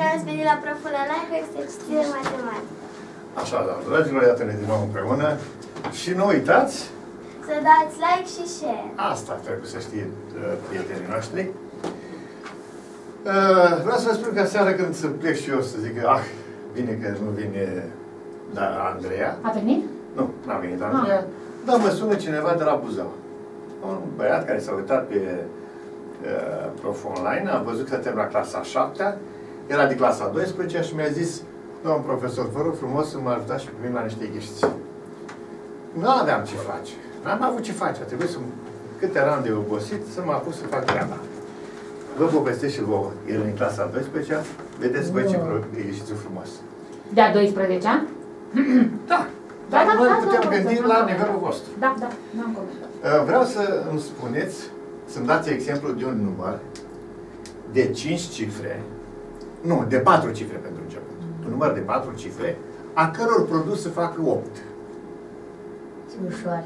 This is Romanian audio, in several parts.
Bine ați venit la Proful Online cu exercițiile matematice. Așa, da, dragilor, iată-ne din nou împreună. Și nu uitați, Să dați like și share. asta trebuie să știe uh, prietenii noștri. Uh, vreau să vă spun că seara când să plec și eu să zic că, ah, bine că nu vine da, Andreea. A venit? Nu, n-a venit Andreea, dar mă sună cineva de la Buzău. Un băiat care s-a uitat pe uh, Prof Online, a văzut că s-a terminat clasa a 7 era de clasa 12 și mi-a zis, domn profesor, vă rog frumos să mă ajutați și pe mine la niște ghiști. Nu aveam ce face. N-am avut ce face. A trebuit să, cât eram de obosit, să mă apuc să fac treaba. Vă povestesc și vouă. El în clasa 12 vedeți voi ce ghișiți frumos. De-a 12 ani? Da. Da, Dar da, noi da, putem da, gândi da, la da. nivelul vostru. Da, da, n-am comentat. Uh, Vreau să îmi spuneți, să-mi dați exemplu de un număr de 5 cifre, nu, de 4 cifre pentru început. Un număr de 4 cifre, a căror produs să facă 8. Ușor.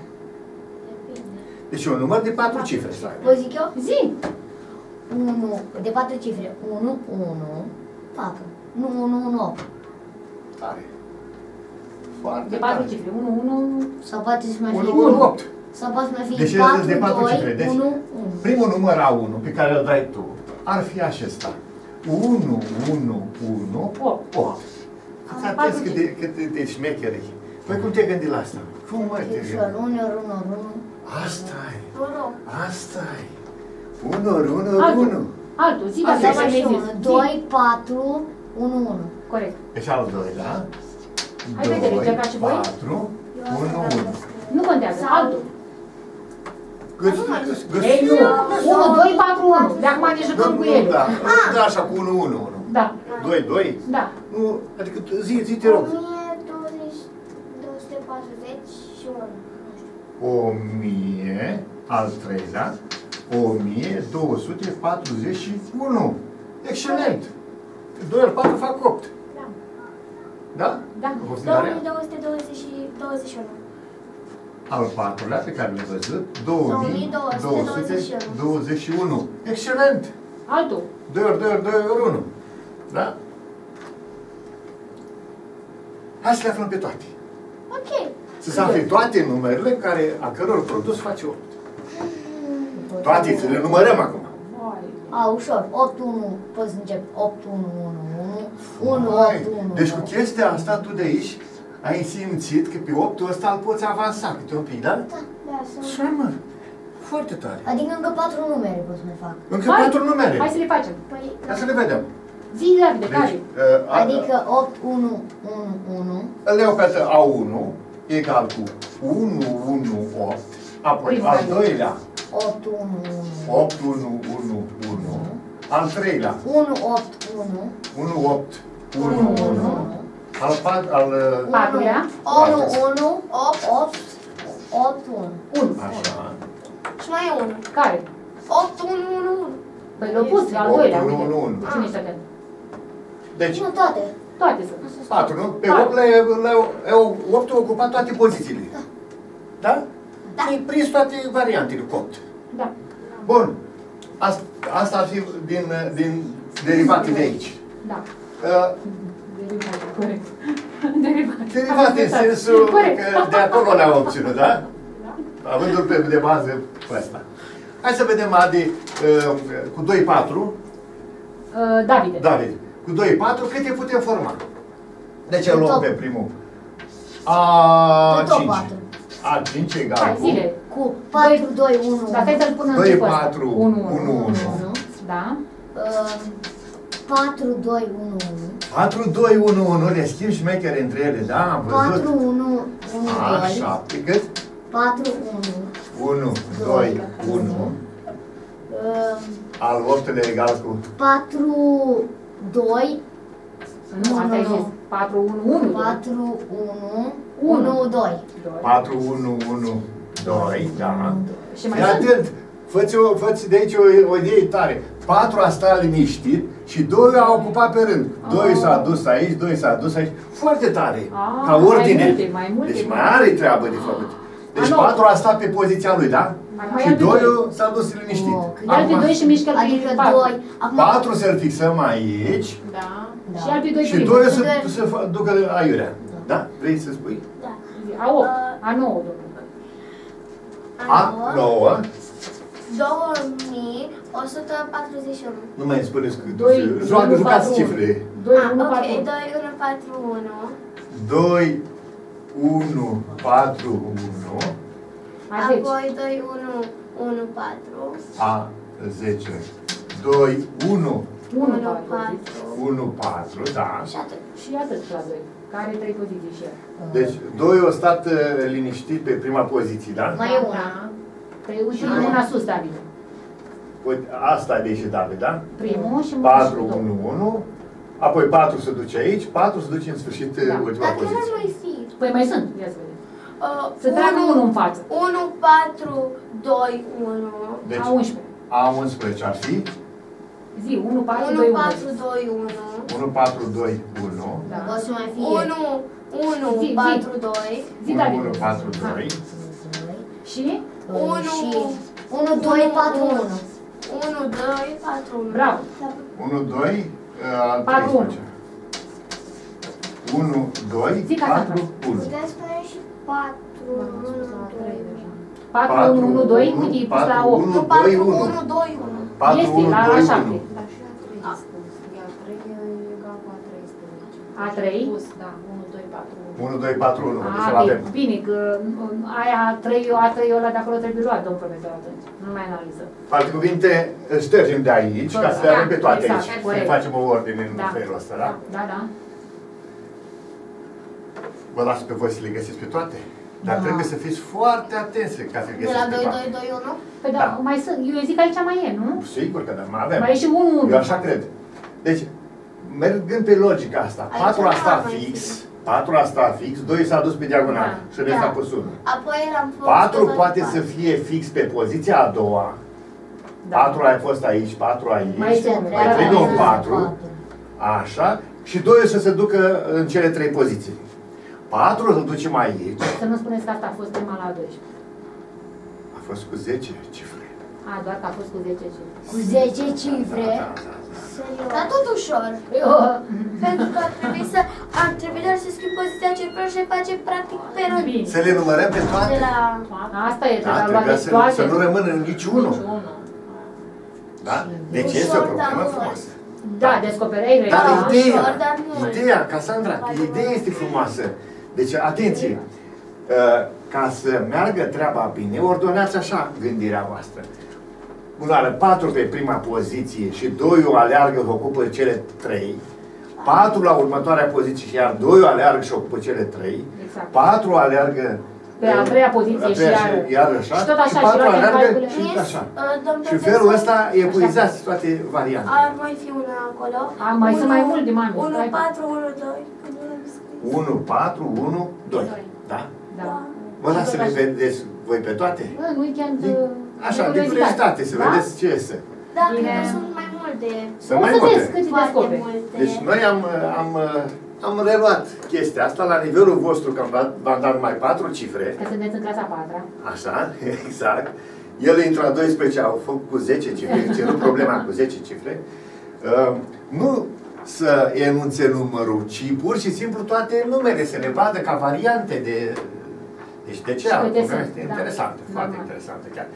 Depinde. Deci un număr de 4 cifre să aibă. Vă zic eu? Zi! 1, de patru cifre. 1, 1, 4. Nu, 1, 1, 8. Tare. Foarte De 4 tare. cifre. 1, 1... Sau poate să mai 1, fie 1, 8. Sau poate să mai fie Deci 4, este de 4 cifre. 2, Deci 1, 1. primul număr A1 pe care îl dai tu ar fi acesta. 1, 1, 1, 8. 8. Fiți atenți cât de, cât de, de șmecheri. Păi cum te-ai gândit la asta? Cum mă te Ușor. gândi? 1 ori 1 ori 1. Asta e. Unu. Asta e. 1 ori 1 ori Altul. 1. Altul, zi, Asta dar mai mai și zis. 1. 2, 4, 1, 1. Corect. Deci al doilea. Hai, vedere, încercați și voi? 4, 1, 1. Nu contează, altul. Găs, găs, găs. Ei, nu. 1, 2, 4, 1. De acum ne jucăm cu el. Da, da, așa cu 1, 1, 1. Da, 2, 2. da. Nu, adică tu- zi, zi, te rog. 1240 și 1. 1000, al treilea, 1241. Excelent! 2 ori 4 fac 8. Da. Da? Da. A fost tare? 2221. Al patrulea pe care l-ai văzut, 2221. 2221. Excelent! Altul. 2 ori 2 ori 2 ori 1. Da? Hai să le aflăm pe toate. Ok. Să se afle toate numerele care, a căror produs face 8. Toate, să le numărăm acum. Vai. A, ușor. 8, 1. Poți să încep. 8, 1, 1, 1. 1, 8, Hai. 1. Deci cu chestia asta tu de aici ai simțit că pe 8 ăsta îl poți avansa câte un pic, da? Da, sunt. Ce mă? Foarte tare. Adică încă 4 numere pot să mai fac. Încă Hai. patru numere. Hai să le facem. Păi, Ca să le vedem. Zi, Davide, Deci, care? uh, a- Adică 8, 1, 1, 1. îl iau pe atât A1 egal cu 1, 1, 8. Apoi Primul al adică. doilea 8, 1, 1. 8, 1, 1, 1. Al treilea 1, 8, 1. 1, 8, 1, 1. Al pat, al... uh, Patrulea. 1, 1, 8, 8, 8, 1. 1. Așa. și mai e unul. Care? 8, 1, 1, 1. Păi l-au pus al Opt, doilea, unu, uite. unu, unu. Cine ești atent? Deci, Nu toate. Toate sunt. 4, nu? Pe Patru. 8 le, le, 8 a ocupat toate pozițiile. Da? Da. Ai prins toate variantele cu 8. Da. Bun. Asta, asta ar fi din, din derivate de aici. Da. Uh, Derivate, corect. Derivate. derivate în sensul Corect. că de acolo le-am obținut, da? Avându-l pe de bază pe ăsta. Hai să vedem, Adi, uh, cu 2, 4, Uh, Davide. David, cu 2, 4, câte putem forma? Deci îl luăm Tot. pe primul. A5. Tot tot patru. A5 egal Hai, cu zile. Cu 4, 2, 1, 1. Dar stai să-l pun în Doi, tipul ăsta. patru, 1, unu, 1, unu. 1. Da. 4, 2, 1, 1. 4, 2, 1, 1, le schimb și șmechere între ele, da? Am 4, văzut. 1, 1, 2. Așa, pe cât? 4, 1. 1, 2, 1. Al 8 egal cu 4, 2, Nu, asta ai Nu, nu. zis. 4, 1, 1. 4, 1, Unu. 1, 2. 4, 1, 1, 2, da. Și mai Fii sunt? atent, fă-ți, o, fă-ți de aici o, o idee tare. 4 a stat liniștit și 2 a ocupat pe rând. 2 s-a dus aici, 2 s-a dus aici. Foarte tare, Ah, ca mai ordine. multe, mai multe, deci mai mai are treabă de făcut. Deci nu. 4 a stat pe poziția lui, da? Acum Și ia pe doi. doiul s-a dus liniștit. Oh, Ia pe doi și mișcă Adică pe patru. 2. Acum, 4 să-l fixăm aici Da. Da. Și ia pe doi și primul. 2 să, Doi. să fa- ducă aiurea. Da? Vrei să spui? Da. A 8, Uh, a 9, domnule. A A 9. 2141. Nu mai îmi spuneți că Doi, joacă, unu, jucați patru, cifrele. 2, Ah, 1, ok, 4. 2141. 2, 1, 4, 1, A 10. Apoi 2114. A 10. 2, 1, 1, 1, 4. 4. 1, 4, da. Și atât. Și atât la 2. Care are 3 poziții și el. Deci, 2 a stat uh, liniștit pe prima poziție, da? mai e una. 3 și una sus, David. Uite, asta a ieșit David, da? Primul și 4, și 1, 1. Apoi 4 se duce aici, 4 se duce în sfârșit uh, Da. ultima Dar chiar ar poziție. mai fi. Păi mai sunt, ia să vedem. Uh, Să tragă unul în față. 1, 4, 2, 1. Deci, A 11. A 11 ar fi Zi, 1, 4, 1, 2, 1. 4, 2, 1. 1, 4, 2, 1. Da. O să mai fie 1, 1, Zi, zi. 4, 2. Zi, 1, David. 1, 4, 2. Și? Unu. și 1, 2, 4, 1. 1, 2, 4, 1. Bravo. 1, 2, al Patru, 13. 1, 2, Zic asta, 4, 1. Puteți spune și 4, 4, 1, 1, 2, uite, e pus la 8. 1, 4, 2, 1, 1. 2, 1. 4, Este 1, la 2, 1. 7. Dar și A3 e spus. Ia 3 e egal cu A13. A3? Spus, da. 1, 2, 4, 1. 1, 2, 4, 1. Deci îl A, avem. bine, bine, că um, aia A3, A3 ăla de acolo trebuie luat, domn profesor, atunci. Nu mai analiză. Cu alte cuvinte, îl ștergem de aici, ca să le avem pe toate Exact, aici. Să corect. facem o ordine în Da. felul ăsta, da? Da, da. Vă las pe voi să le găsiți pe toate. Dar Da. trebuie să fiți foarte atenți ca să le De la găsiți pe 2, toate. 2, 2, 1. Păi da, Da. mai sunt, eu zic că aici mai e, nu? Sigur că da, mai avem. Mai e și 1, 1. Eu așa cred. Deci, mergând pe logica asta, Aici 4 nu a stat ar mai fix, fi. 4 a stat fix, 2 s-a dus pe diagonal Da. și restul Da. a pus 1. Apoi am fost 4 doi, poate patru. să fie fix pe poziția a doua. Da. 4 a fost aici, 4 aici. Mai este unul. Mai trebuie un Da. 4. Așa. Și 2 să se ducă în cele 3 poziții. 4 să ducem aici. Să nu spuneți că asta a fost prima la 12. A fost cu 10 cifre. A, doar că a fost cu 10 și... Cu 10 cifre. Da, da, da. Serios. Dar tot ușor. Eu, Pentru că ar trebui să, ar trebui doar să schimb poziția cifrelor și face practic pe rând. bine. Să le numărăm pe De toate. la... Asta e, Da, de la trebuia luate să, toate. să nu rămână niciunul. Unu. Da? Deci Ușor, este o dar problemă mult. frumoasă. Da, descopereai Dar Da, greșit. ideea, ușor, dar mult. ideea, Casandra, ideea este frumoasă. Deci, atenție, uh, ca să meargă treaba bine, ordonați așa gândirea voastră. Unul are patru pe prima poziție și doi o aleargă și ocupă cele trei. Patru la următoarea poziție și iar doi o aleargă și ocupă cele trei. Exact. Patru aleargă Pe a treia poziție a treia și iară. iar așa. Și tot așa, și patru luate în aleargă calcule. și Miss, așa. uh, domn Și în profesor, felul ăsta epuizați toate variantele. Ar mai fi una acolo. A, mai sunt mai mult de mani, 1, stai. 4, 1, 2. Că nu l-am scris. 1, 4, 1, 2. Da? Da. Vă las să le vedeți voi pe toate? În weekend... Din- uh, Așa, din curiozitate. curiozitate, să Da? vedeți ce este. Da, Bine. cred că sunt mai multe. Să O mai să multe. vezi cât îi Foarte descoperi. multe. Deci noi am, am, am reluat chestia asta la nivelul vostru, că am dat, v-am dat numai patru cifre. Că sunteți în clasa 4 Așa, exact. El intră la 12, au făcut cu 10 cifre, cerut problema cu 10 cifre. Uh, nu să enunțe numărul, ci pur și simplu toate numere, să le vadă ca variante de... Deci de ce? Și câte Este sunt, da. interesantă, foarte Normal. interesantă chiar.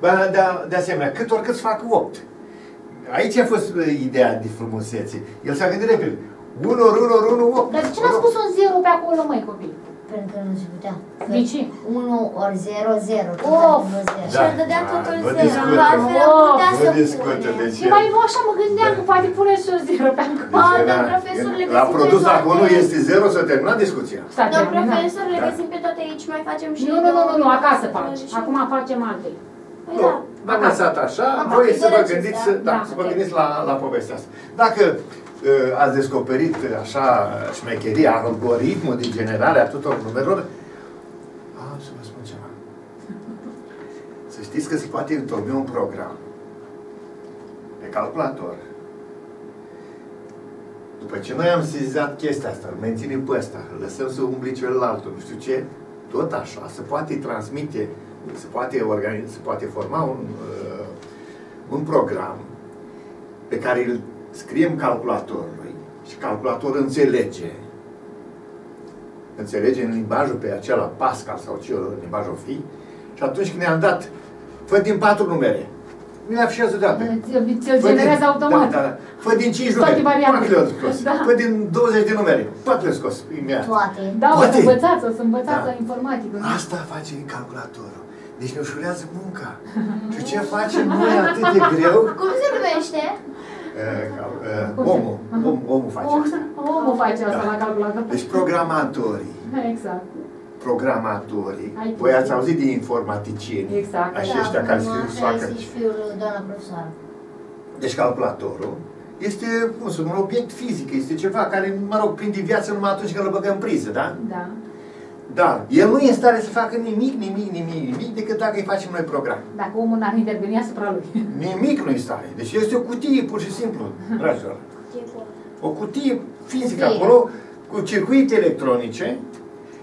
Bă, de, de asemenea, cât ori cât să fac 8. Aici a fost uh, ideea de frumusețe. El s-a gândit repede. 1 ori 1 ori 1, 8. Dar de ce n-a spus un 0 pe acolo, măi, copii? Pentru că nu se putea. De ce? 1 ori 0, 0. Of! Și Da. ar dădea Da, totul vă zero. discută. Că altfel am Oh, putea vă să discută, punem. deci- Și mai nu așa mă gândeam că poate pune și un 0 pe acolo. Ba, Deci dar era- profesor, le La găsim produs pe acolo toate. este 0, să terminat discuția. S-a Domn terminat. profesor, le Da. găsim pe toate aici, mai facem și... Nu, nu, nu, nu, nu, două acasă minute. faci. Acum facem alte. Păi Nu, da. v-am lăsat așa, Am voi făcut să vă acestea. gândiți, să, da, Da, să vă ok. gândiți la, la povestea asta. Dacă uh, ați descoperit așa șmecheria, algoritmul de generare a tuturor numerelor, am să vă spun ceva. Să știți că se poate întocmi un program pe calculator. După ce noi am sezizat chestia asta, îl menținem pe ăsta, îl lăsăm să umbli celălalt, nu știu ce, tot așa, se poate transmite se poate, organiza, se poate forma un, uh, un program pe care îl scriem calculatorului și calculatorul înțelege înțelege în limbajul pe acela Pascal sau ce limbaj o fi și atunci când ne-am dat fă din patru numere mi-l afișează deodată. Ți-l Fă din- generează automat. Da, da. Fă din 5 Toate numere. variantele. Toate le-au scos. Da. Fă din 20 de numere. Toate le-au scos. Imediat. Toate. Da, o Poate. să învățați, o să învățați Da. la informatică. nu? Asta face calculatorul. Deci ne ușurează munca. Și ce facem noi atât de greu? Cum se numește? Uh, cal- uh, omul. Om, omul face Om- asta. Omul face asta Da. la calculator. Deci programatorii, Exact. programatorii, Ai voi ați chestii. auzit de informaticieni, Exact. aceștia Da, care cum se așa facă. zici fiul doamna profesoară. Deci calculatorul este, cum să spun, un obiect fizic, este ceva care, mă rog, prinde viață numai atunci când îl băgăm în priză, da? Da. Dar el nu e în stare să facă nimic, nimic, nimic, nimic, decât dacă îi facem noi program. Dacă omul n-ar interveni asupra lui. Nimic nu e în stare. Deci este o cutie, pur și simplu, dragilor. O cutie fizică Cutie. acolo, cu circuite electronice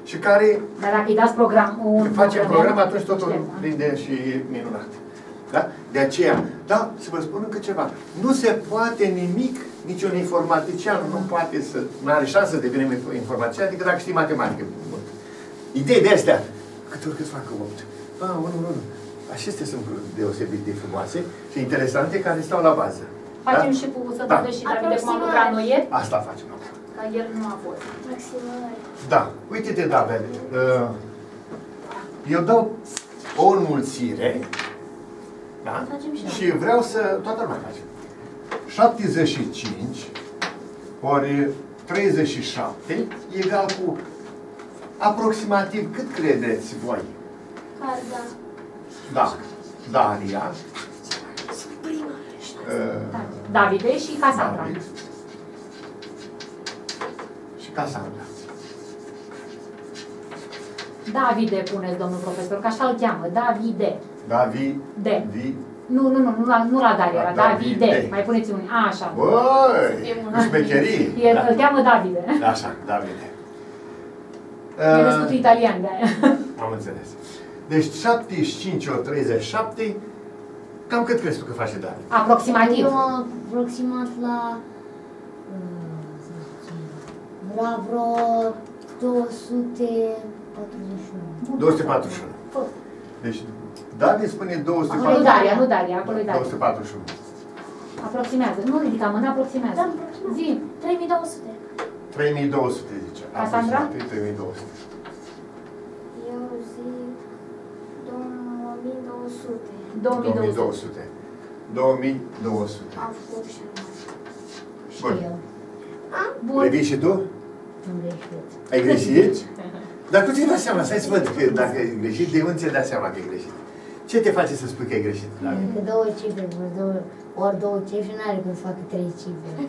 și care Dar dacă îi dați program, un Când facem program, program, atunci totul știu, da. prinde și e minunat. Da? De aceea, da, să vă spun încă ceva. Nu se poate nimic, niciun informatician nu poate să, nu are șansă să devină informatician decât dacă știi matematică. Bun. Idei de astea, câte ori cât facă 8. Ah, unu, unu. Acestea sunt lucruri deosebit de frumoase și interesante care stau la bază. Facem da? și cu să Da. da. și Davide cum am Aproximare. lucrat noi ieri, Asta facem acum. că el nu a fost. Maximare. Da, uite-te, David. Uh, Eu dau o înmulțire, da? Facem și Și vreau să, toată lumea face. 75 ori 37 egal cu aproximativ cât credeți voi? Carda. Da, Daria, uh, Da. Davide și Casandra. David și Casandra. Davide puneți, domnul profesor, că așa îl cheamă. Davide. David, De. Vi, Nu, nu, nu, nu la, nu la Daria, La la Davide. Davide. Mai puneți un A, așa. Băi, cu șmecherie. El Da. îl cheamă Davide. Așa, Davide. E Uh, născut italian de aia. Am înțeles. Deci 75 ori 37, cam cât crezi tu că face David? Aproximativ. Eu am aproximat la... uh, să zicem, La vreo 241. 241. Deci David spune Acolo e 241. Daria, nu Daria, acolo e Daria. 241. Aproximează. Nu ridica mâna, aproximează. Da, aproximativ. Zi. 3200. 3200 zice. Casandra? Aproximativ 3200. Eu zic 2200. 2200. 2200. 2200. Am făcut și mai. Și Bun. eu. Bun. Revii și tu? Am greșit. Ai greșit? Dar cu ce dai seama? Stai să văd că dacă ai greșit, de unde ți dai seama că ai greșit? Ce te face să spui că ai greșit? David? Că două cifre, plus două, ori două cifre, n-are cum să facă trei cifre.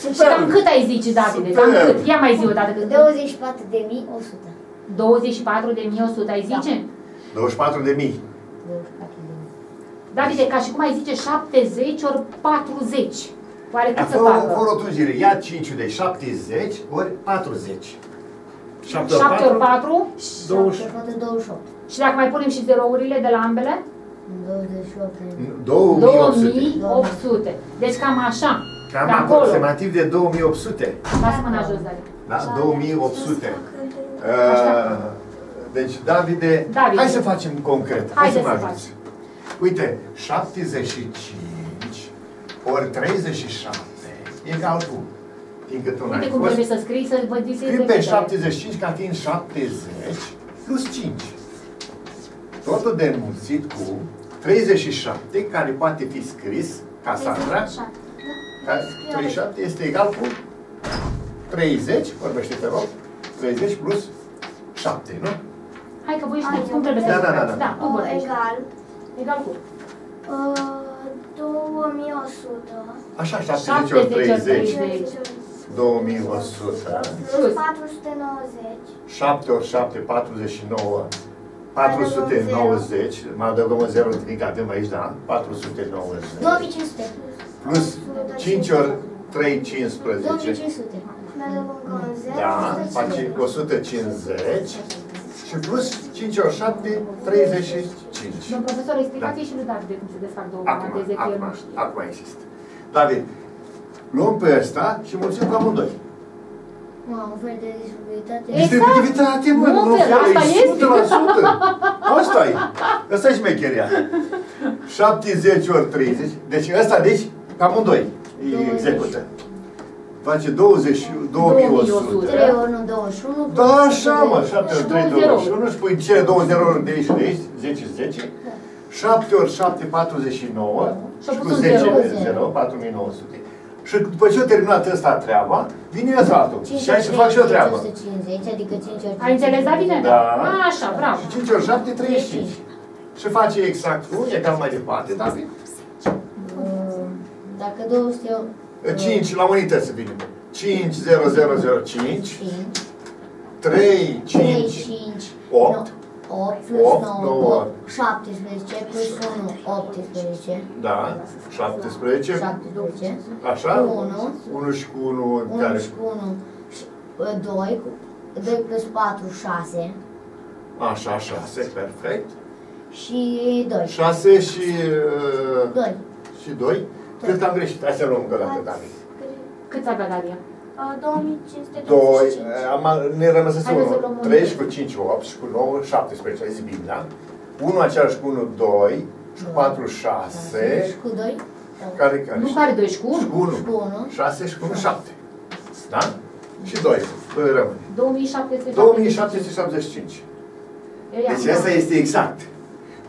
Și cam cât ai zice, Davide? Cam Super. cât? Ia mai zi o dată. cât. 24 de mii 100. 24 de 1100 ai zice? 24 de mii. 24 de mii. Davide, ca și cum ai zice 70 ori 40. Oare cât să Fă o facă? fă o rotunjire. Ia 5 de 70 ori 40. 7 7 ori 4 20. 7 28. și dacă mai punem și zerourile de la ambele? 28 de mii. 2800. 2800. Deci cam așa. Cam de acolo. aproximativ de 2800. Lasă mâna jos, Davide. Da? 2800. Așa. Uh, Deci, Davide, Davide. hai să facem concret. Hai Haide să mă să ajuți. Uite, 75 ori 37 egal cu, fiindcă tu n-ai Uite cum fost, trebuie să scrii, să vă ziceți Scriu pe 75 ca fiind 70 plus 5. Totul de înmulțit cu 37, care poate fi scris, Casandra, care 37 este egal cu 30, vorbește te rog, 30 plus 7, nu? Hai că voi Hai, știți cum trebuie să Da, da, da, scrieți. da. Da, tu vorbești. Egal. Egal cu Uh, 2100. Așa, 70 70 ori ori 30, 30. 2100, Plus 490. 7 ori 7, 49, 490, mai adăugăm un 0, fiindcă avem aici, da, 490, 2500. plus 5 ori 3, 15, 2500. Mai Mai dăm încă un zero. Da, face 150 și plus 5 ori 7, 35. Domn profesor, explicați și lui David de cum se desfac două Acum, comandeze, că el acum, nu știe. acum insist. David, luăm pe ăsta și mulțim pe amândoi. Mamă, fel de disponibilitate. Exact. Distribuivitate, mă, Nu, nu, fel, asta e este. 100%. Asta e. Asta e șmecheria. 70 ori 30. Deci ăsta, deci, pe amândoi îi 20. execută. Face 20, 2100. 3 ori 1, 21. Da, așa, mă, 7 ori Și 3, două zerouri. 21 și pui cele două zerouri de aici și de aici, 10 și 10. 7 ori 7, 49 Și-a și pus cu un 10 zero. de 0, 4900. Și după ce a terminat ăsta treaba, vine ăsta altul. 5 Și aici fac și o treabă. 150, adică 5 ori Ai înțeles, Davide? Da. Așa, bravo. Și 5 ori 7, 35. Și face exact cum, e cam mai departe, David. Uh, Dacă 200 eu... 5 la unități să vine. 5, 0, 0, 0, 5. 5, 3, 3, 5, 5, 8. 8 plus Opt, 9, nouă. 17 plus 1, 18. Da, 17. 17. Așa? Unu. 1 și cu 1 1 care? și cu 1, 2, 2 plus 4, 6 Așa, 6, perfect. și 2. 6 și, uh, 2. și 2. Cât am greșit? Hai să luăm încă o dată, David. Cât avea Daria? Uh, 2525. 2, am, ne rămăsese Haideți să 1, luăm un 3 doi. și cu 5, 8 și cu 9, 17, ai zis bine, da? 1 același cu 1, 2 și cu 4, 6. Și cu 2. Care, care? Nu care doi și cu Și cu 1? 1, Și cu 1. 6 și cu 1, 7. Da? Și 2, rămâne. 2775. 2775. Deci asta este exact.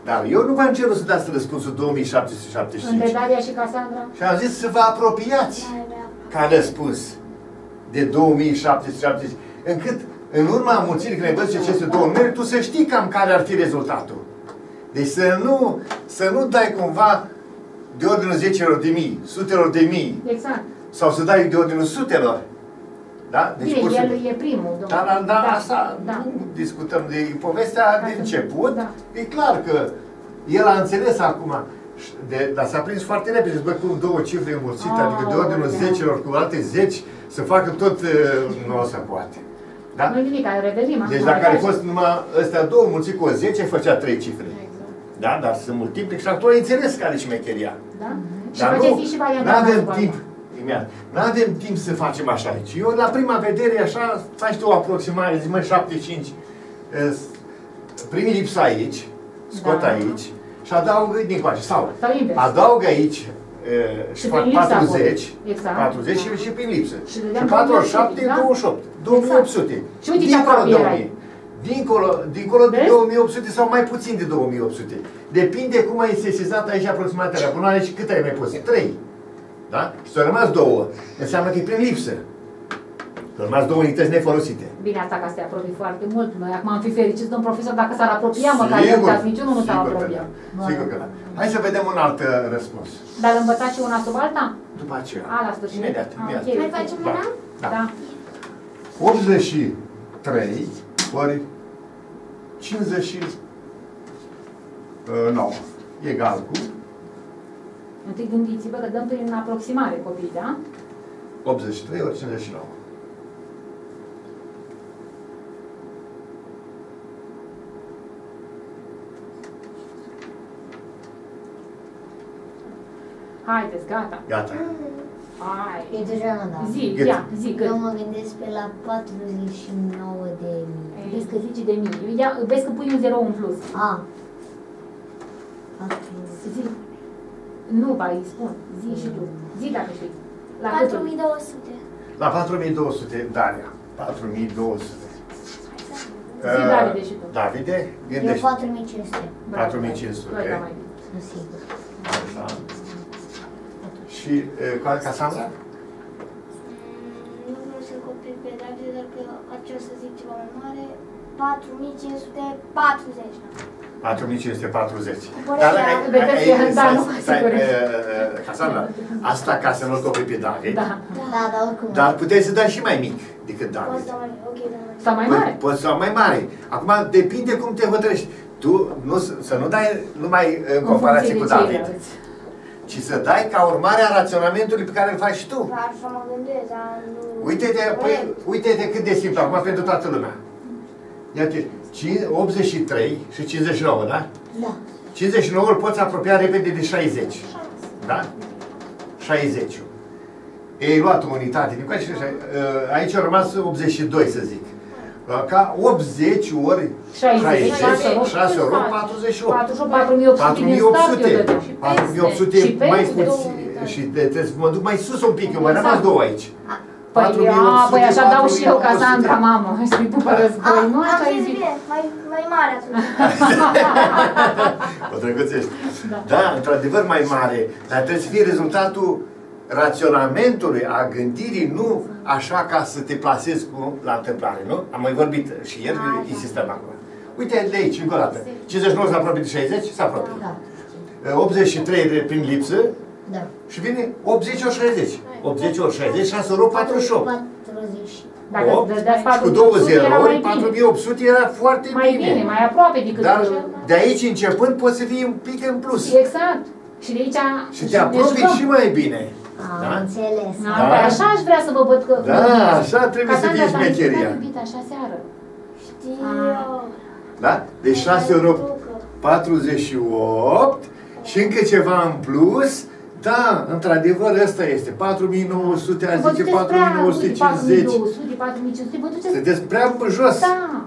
Dar eu nu v-am cerut să dați răspunsul 2775. Între Daria și Casandra? Și am zis să vă apropiați Da, da. ca răspuns de 2770, încât în urma mulțirii când ai văzut ce este două numere, tu să știi cam care ar fi rezultatul. Deci să nu, să nu dai cumva de ordinul zecelor de mii, sutelor de mii, Exact. sau să dai de ordinul sutelor. Da? Bine, pur și el simplu. e primul. domnule. Da, da, da, asta da. nu discutăm de povestea de Asta- început. da. E clar că el a înțeles acum, de, dar s-a prins foarte repede, zic, bă, cum două cifre înmulțite, adică de ordinul Aoleu. zecelor cu alte zeci, să facă tot, uh, nu o să poate. Da? Nu-i nimic, revenim. Deci acum, dacă ar fi așa. fost numai ăstea două mulțit cu o 10, făcea trei cifre. Da? Dar să multiplic și acolo ai înțeles care e șmecheria. Da? Și Dar faceți nu, și varianta nu avem asta. timp. Imediat. Nu avem timp să facem așa aici. Eu la prima vedere așa faci tu o aproximare, zic mă 75. eh, Primi lipsa aici, scot Da. aici și adaugă din coace. Sau Sau invers. adaugă aici eh, și Și fac prin lipsă 40, acolo. Exact. 40 și, și prin lipsă. Și Și dădeam 4 ori 7 28, da? 28. 2800. Și uite ce Dincolo aproape de erai. 1000. Dincolo, dincolo de Vezi? 2800 sau mai puțin de 2800. Depinde cum ai sesizat aici aproximatarea bunare și cât ai mai pus. 3. Da? Și ți-au rămas două. Înseamnă că e prin lipsă. Au rămas două unități nefolosite. Bine, asta ca să te apropii foarte mult. Noi acum am fi fericiți, domn profesor, dacă s-ar apropia, măcar Sigur, eu, dar niciunul nu s-a sigur că apropiat. da. Sigur că da. Hai să vedem un alt uh, răspuns. Dar învățați și una sub alta? După aceea. A, la sfârșit. Imediat, Ah, imediat. ok. Mai facem Da. una? Da. Da. 83 ori 59 egal cu Întâi gândiți-vă că dăm prin aproximare copii, da? 83 ori 59. Haideți, gata. Gata. Hai. E deja nu da. Zi, Cât? ia, zi, cât? Eu mă gândesc pe la 49 de mii. Vezi că zici de mii. Ia, vezi că pui un zero în plus. A. Patru. Zi. Nu, ba, îi spun. Zi și tu. Zi dacă știi. La cât? 4200. La 4200, Daria. 4200. Zi, Davide, și tu. Davide, Eu gândește. 4500. Bravo, 4500. Doi, da, mai bine. Sunt sigur. Așa. Și uh, ca- Casandra? Mm, Nu vreau să copii pe David, dar că aceea să zic ceva mai mare. 4540. 4540. Părerea Dar, ai- vedeți ai- că- ai- da, stai- nu, stai, sigur. uh, uh, Casandra, asta ca să nu-l copii pe David. Da. Da, dar oricum. Dar puteai să dai și mai mic decât Poți David. să mai ok, da, mai Sau mai mare? Po- Poți să mai mare. Acum depinde cum te hotărăști. Tu nu, să nu dai numai în comparație funcție cu de David. Ceilalți. ci să dai ca urmare a raționamentului pe care îl faci tu. Dar să mă gândesc, dar nu... Uite-te, păi, uite-te cât de simplu, acum pentru toată lumea. Iată, 83 și 59, da? Da. 59 îl poți apropia repede de 60. Da? 60. Ei luat o unitate din coace și așa, uh, aici a rămas 82, să zic. Uh, Ca 80 ori 60, 60, 6 ori 48. 48, 4800 din start eu 4800, dădeam. 4800 Și mai peste. puțin. Și de- trebuie să mă duc mai sus un pic, eu mai rămas Exact. două aici. Păi, 4800, a, păi așa dau și eu, 4900. Casandra, mamă. Și după război, nu am așa ai zis zis. bine, mai, mai mare atunci. O drăguțești. Da, într-adevăr mai mare, dar trebuie să fie rezultatul raționamentului, a gândirii, nu așa ca să te plasezi cu, la întâmplare, nu? Am mai vorbit și ieri, insistăm acum. Uite de aici, încă o dată. 59 se apropie de 60? Se apropie. Da. 83 de prin lipsă Da. și vine 80 ori 60. 80 ori 60, 6 ori 48. 40. Dacă 8 dădeați cu 2 4800 era mai zerori, bine. 4800 era foarte Mai bine, mai aproape decât Dar așa. de aici începând poți să fii un pic în plus. Exact. Și de aici... Și te apropii jucăm. și mai bine. Am Da? înțeles. Da, Da. păi așa aș vrea să vă văd că... Da, așa trebuie să Casandra, fie dar ai șmecheria. jucat, iubita, așa seară. Știu. Da? Deci 6 ori 8, 48 și încă ceva în plus. Da, într-adevăr, ăsta este. 4900, a Vă zice duceți prea 4950. 4200, 4500, vă duceți... Sunteți prea pe jos. Da,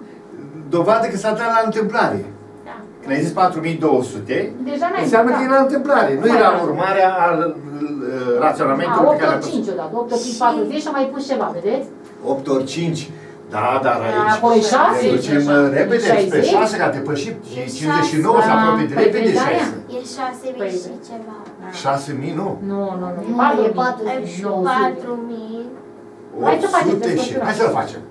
Dovadă că s-a dat la întâmplare. Da. Când ai zis 4200, Deja n-ai înseamnă zis, că e da. la întâmplare. Nu Mai era da. urmarea al uh, A, raționamentului 8 pe care ori l-am 5 odată, 8 ori 5, 40 și am mai pus ceva, vedeți? 8 ori 5. Da, dar aici Acolo e șase? ne ducem uh, repede spre 60? 6, că a depășit E 59, șase. se apropie de Păi repede vezi, 6. aia? E 6000 Păi, și ceva. 6000, nu? Nu, nu, nu, Nu, e e 4 Ai 4000. Hai să facem 800 și... desfășurare. Hai să-l facem.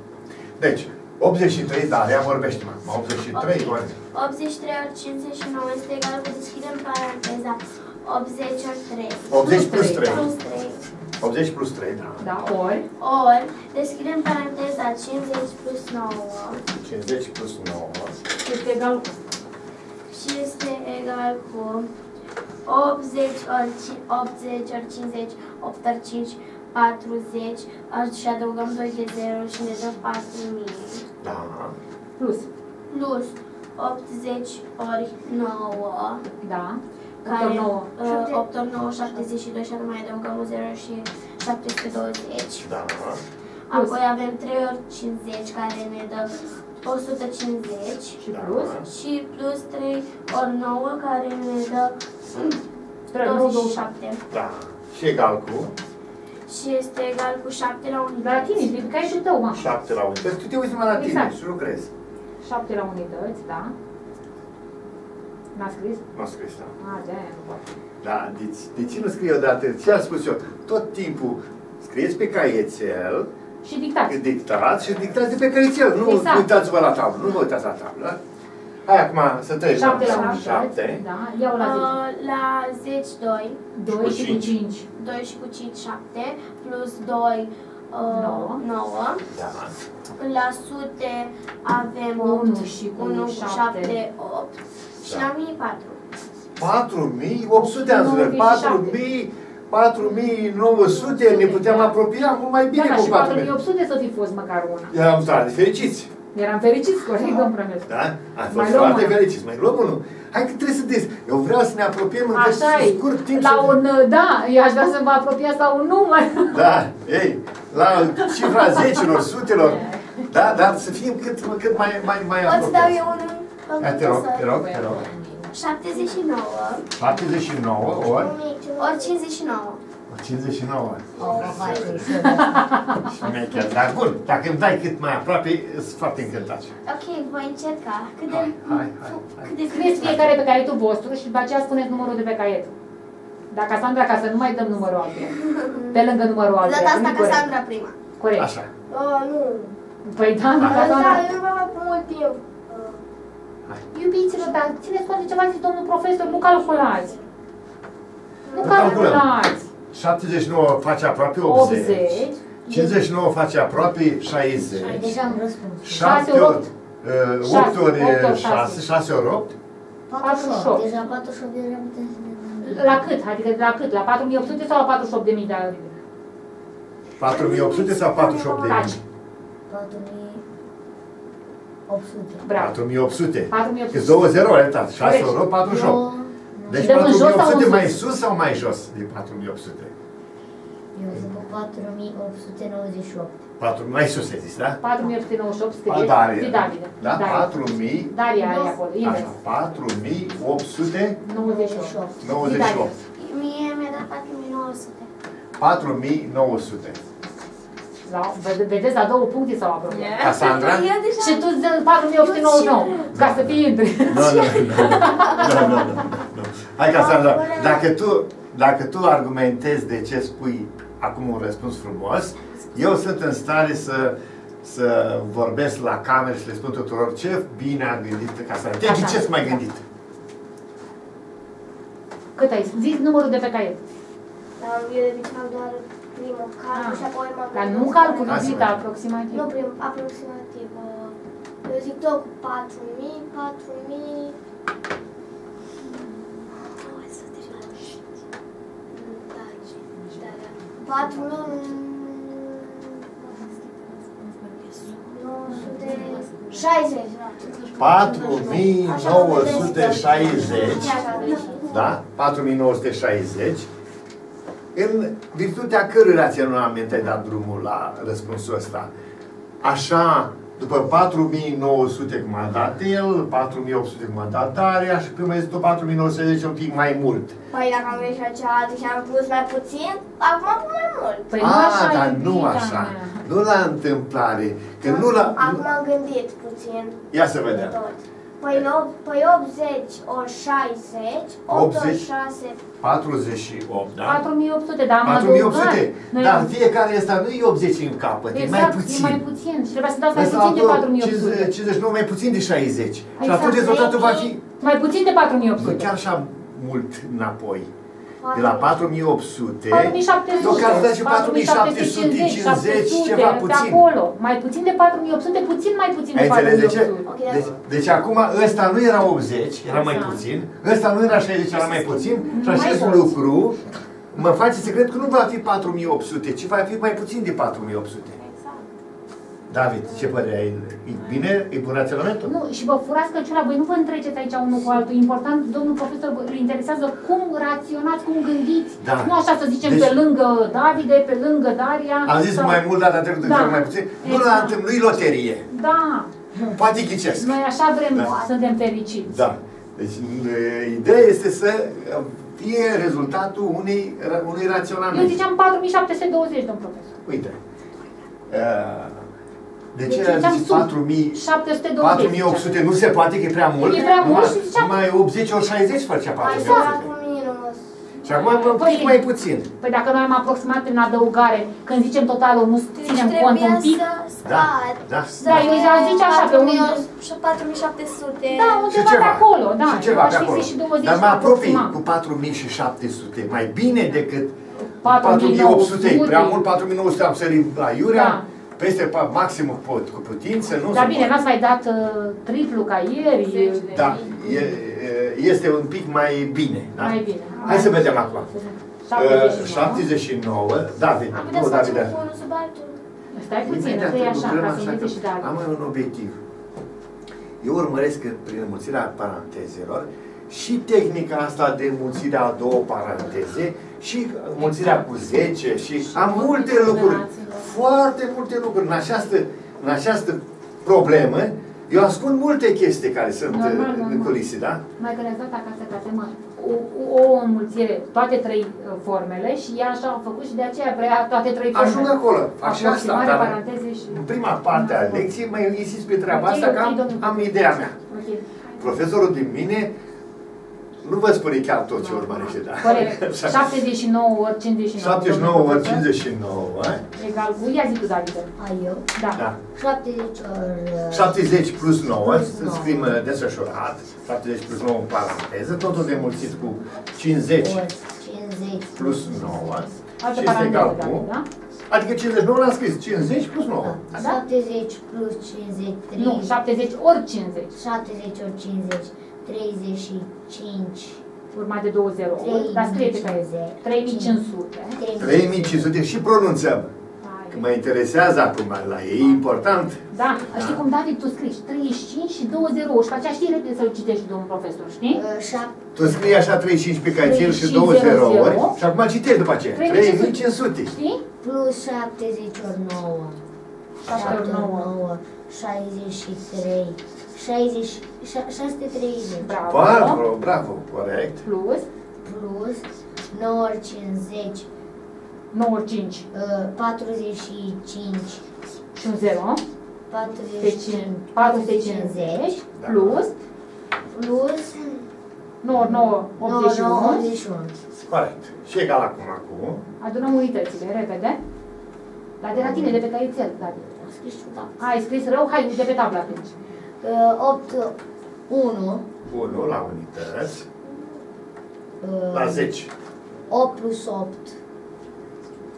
Deci, 83, da, ea vorbește, mă. 83 ori. 83 ori 59 este egal cu deschidem paranteza 80 ori 3. 80 plus 3. Plus 3. 80 plus 3, da. Da, ori. Ori, deschidem paranteza 50 plus 9 50 plus 9. Este egal cu... și este egal cu 80 ori, ci- 80 ori 50, 8 ori 5, 40 ori și adăugăm 2 de 0 și ne dă 4000 Da. Plus. plus 80 ori 9 Da. care 8 9. uh, 8 ori 9, 72 și mai adăugăm un 0 și 720 Da. Apoi avem 3 ori 50 care ne dă 150 Și Da. plus. și plus 3 ori 9 care ne dă 3, 9, 27. 27 Da. Și egal cu și este egal cu 7 la Dar la unitate. tine, pentru că ai și tău, mă. 7 la 1. Pentru că tu te uiți numai la tine Exact. și lucrezi. 7 la unități, da. N-a scris? Nu a scris, da. A, de aia nu poate. Da, de, de ce nu scrie odată? Ce am spus eu? Tot timpul scrieți pe caietel, Și dictați. dictați și dictați de pe caietel. Nu Exact. uitați-vă la tablă, nu vă uitați la tablă. Da? Hai acum să trecem. 7 la unități. 7. Da, ia-o la 10. Uh, la 10 2, 2 cu și cu cinci. 5. 2 și cu 5 7 plus 2 Nouă. 9 Da. La sute avem Unu 8 și cu 1 cu șapte. 7 8 și Da. la mine 4 4800 am zis, 97. 4000, 4900 ne puteam apropia mult mai bine Da, cu și 4000. 4800 să fi fost măcar una. Eram tare fericiți. Eram fericiți, corect, domn profesor. Da? Am Mai fost luăm foarte una. fericiți. Mai luăm unul. Hai că trebuie să des. Eu vreau să ne apropiem în Așa e. scurt timp. La să- un, da, eu aș vrea să vă apropiați la un număr. Da, ei, la cifra zecilor, sutelor. Da, dar să fim cât, cât mai, mai, mai Pot să dau apropiați. eu unul? Hai, te rog, te rog, te rog. 79 79 ori ori 59 59. O, face și Șmecher. Dar bun, dacă îmi dai cât mai aproape, sunt foarte încântat. Ok, voi încerca Cât de, Hai, hai, hai, hai. cât de Scrieți fiecare pe caietul vostru și după aceea spuneți numărul de pe caiet. Dacă Sandra, ca să nu mai dăm numărul altuia. Pe lângă numărul De altuia. data asta nu-i corect. Cassandra prima Corect. Așa. Oh, nu Păi da, da, Da, Cassandra. eu nu mai pun mult timp Iubiților, dar țineți cont de ce v-a zis domnul profesor, nu calculați. Nu Nu calculăm. calculați. 79 face aproape 80. 80. 59 face aproape 60. Deja am răspuns. 7 ori ori, opt. 8 Șase, ori opt ori 6, 6 ori 8. 48. 48. Deja 48 deja putem să ne dăm. La cât? Adică de la cât? La 4800 sau la 48.000 de euro? 4800 sau 48 de Taci. 4800. Bravo. 4800. 4800. Că două zero, arătat. 6 Corect. euro, 48. Eu, Deci Dăm în jos sau 4800 în mai sus? sus sau mai jos de 4800? eu zic cu 4898. 4, mai sus ai zis, da? 4898 scrie. A, Daria. Zi David. Da? Daria. 4000. Daria are acolo, invers. Așa, 4898. 98. 98. Mie mi-a dat 4900. 4900. La, vede- vedeți, la două puncte s-au apropiat. Casandra? Eu deja... Și tu îți dă 4899, ca să fii între. Nu, nu, nu, nu, nu, nu. Hai, Casandra, dacă tu, dacă tu argumentezi de ce spui acum un răspuns frumos, eu sunt în stare să, să vorbesc la cameră și le spun tuturor ce bine a gândit Casandra. Te Așa. ce mai gândit? Cât ai? Zici numărul de pe caiet. Dar eu de obicei am doar primul calcul Ah. și apoi mă Dar gândesc nu la- calculul Hai să Zita, vedem. aproximativ. Nu prim, aproximativ. uh, Eu zic tot cu 4000, 4000... Hai să te Da, da, da. 4960. 4960, da? 4960. În virtutea cărui raționament ai dat drumul la răspunsul ăsta? Așa, după 4900 cum a dat el, 4800 cum a dat Daria și prima zis tot 4960 un pic mai mult. Păi dacă am greșit la cealaltă și am plus mai puțin, acum pun mai mult. Păi nu ah, așa, dar nu iubita așa. mea. Nu la întâmplare. Că nu la... Acum am gândit puțin. Ia să vedem. Tot. Păi, o- păi 80 ori 60, 8 ori 80. 6, 48, da? 4800, dar am 4800. adăugat. Noi Dar am- fiecare ăsta nu e 80 în capăt, e mai Exact, puțin. e mai puțin. Și trebuia să dați mai Ăsta puțin de altul, 4800. 50, 59 mai puțin de 60. Și Exact. atunci rezultatul va fi Mai puțin de nu 4800. chiar așa mult înapoi. De la 4800, 4700, deocamdată și 4750, ceva pe puțin. acolo. Mai puțin de 4800, puțin mai puțin de Ai înțeles de ce? 4800. Ok, Deci, deci acum ăsta nu era 80, era mai Exact. puțin, ăsta nu era 60, era mai puțin și Mai acest mult. lucru mă face să cred că nu va fi 4800, ci va fi mai puțin de 4800. David, ce părere ai? E bine? E bun raționamentul? Nu, și vă furați căciula, voi nu vă întreceți aici unul cu altul. Important, domnul profesor, vă- îl interesează cum raționați, cum gândiți. Da. Nu așa să zicem Deci- pe lângă Davide, pe lângă Daria. Am zis sau- mai mult data trecută, Da. da. mai puțin. Nu la Exact. întâmplă, nu-i loterie. Da, Poate ghicesc. noi așa vrem, Da. suntem fericiți. Da. Deci e, ideea este să fie rezultatul unei, unui Eu raționament. ziceam 4720, domn profesor. Uite. uh, De Deci ce ziceam ai zis sub 4000? 720. 4800 nu se poate, că e prea mult. E prea mult Numai- și ziceam- Numai 80 ori 60 făcea Hai să 4800. fac cu minus. Și acum un Păi- pic mai puțin. Păi dacă noi am aproximat prin adăugare, când zicem totalul, nu Deci ținem cont un trebuia pic? să scad. Da. Da, eu aș zice așa, pe un... 4700. Da, Și undeva ceva. pe acolo, da. și ceva eu pe aș fi acolo. zis și 20 Dar mă apropii aproximat. cu 4700. Mai bine decât 4800. 4800. Prea mult 4900 am sărit la Iurea. Da. Peste pa- maximul pot, cu putință, nu Dar se bine, poate. n-ați mai dat uh, triplu ca ieri. Da, e, e- este un pic mai bine. Da? Mai bine. Hai să vedem acum. 79. Uh, 79, David, Am putea nu să facem David. unul sub altul. Stai puțin, Imediat că e așa, lucrăm ca să așa, uite că și David. Am un obiectiv. Eu urmăresc că prin înmulțirea parantezelor și tehnica asta de înmulțire a două paranteze și înmulțirea cu 10 și am multe lucruri, foarte multe lucruri în această, în această problemă. Eu ascund multe chestii care sunt Normal, uh, în normal. culise, da? Mai că le-ați dat acasă ca temă o, o, o înmulțire, toate trei uh, formele și ea așa a făcut și de aceea vrea toate trei formele. Ajung acolo, fac și asta, Aproximare, dar paranteze și... în prima parte a lecției mai insist pe treaba Ok, asta, că ok, am, domnule. am ideea mea. Ok. Profesorul din mine nu vă spune chiar tot ce urmărește, da? Corect. 79 ori 59. 79 ori domnule 59, eh? profesor. Egal cu, ia zi tu, David. Ai eu? Da. Da. 70 ori... uh, 70 plus 9, Plus să nouă. scrim uh, desfășurat. 70 plus 9 în paranteză, totul de mulțit cu 50 ori 50 plus 9. Altă Și este egal paranteză, cu... David, da? Adică 59 l-am scris, 50 plus 9. Da. Da? 70 plus 50, 30, Nu, 70 ori 50. 70 ori 50, 35 urmat de două zerouri, dar scrie pe care 3500. 3500 și pronunțăm. Că mă interesează acum la ei, e important. Da, știi cum, David, tu scrii 35 și 2 zerouri și pe aceea știi repede să-l citești, domnul profesor, știi? Uh, șap- Tu scrii așa 35 pe caițel și 2 3500. zerouri și acum citești după aceea. 3500. 3500. Știi? plus 70 ori 9. 7 ori 9. 9, 63, 60, 630. Bravo. Bravo, bravo, corect. Plus Plus 9 ori 50, 9 ori 5 uh, 45, și un 0. 45, 450 Da. plus plus 9 ori 9, 81. 9, 81. Corect. Și egal acum cu Adunăm unitățile, repede. La de la tine, de pe caițel, David. Am scris ciudat. Ai scris rău? Hai, de pe tablă atunci. Uh, 8, 1, 1 la unități, uh, la 10. 8 plus 8.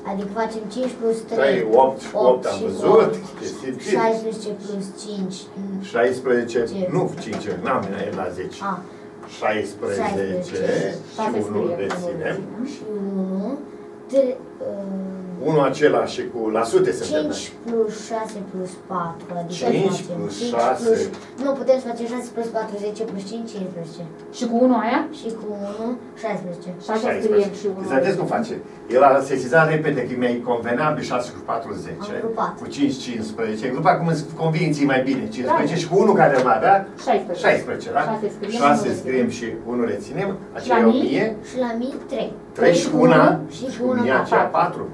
Adică facem 5 plus 3. 3, 8, 8 am și văzut. opt. E simțit. 16 plus 5. 16, Ce? nu 5, n-am e la 10. A, 16 și Șase 1 scrie, reținem. și 1. 3, uh, 1 același și cu la sute se întâmplă. 5 plus 6 plus 4, adică 5 facem plus 5 6. plus, nu, putem să facem 6 plus 4, 10 plus 5, 15. Și cu 1 aia? Și cu 1, 16. Și așa scriem și 1. Deci vedeți cum face? El a sesizat repede că mi-e convenabil 6 cu 4, 10. Am grupat. Cu 5, 15. Grupat cum îți convinții mai bine. 15 Da. și cu 1 care îl mai avea, 16. 16, da? 6 scriem, 6 unu scriem și 1 reținem. La Aceea e mii? 1000. Și la mii 3. 3 și cu 1 și și cu cu una 1000 la aceea patru. 4.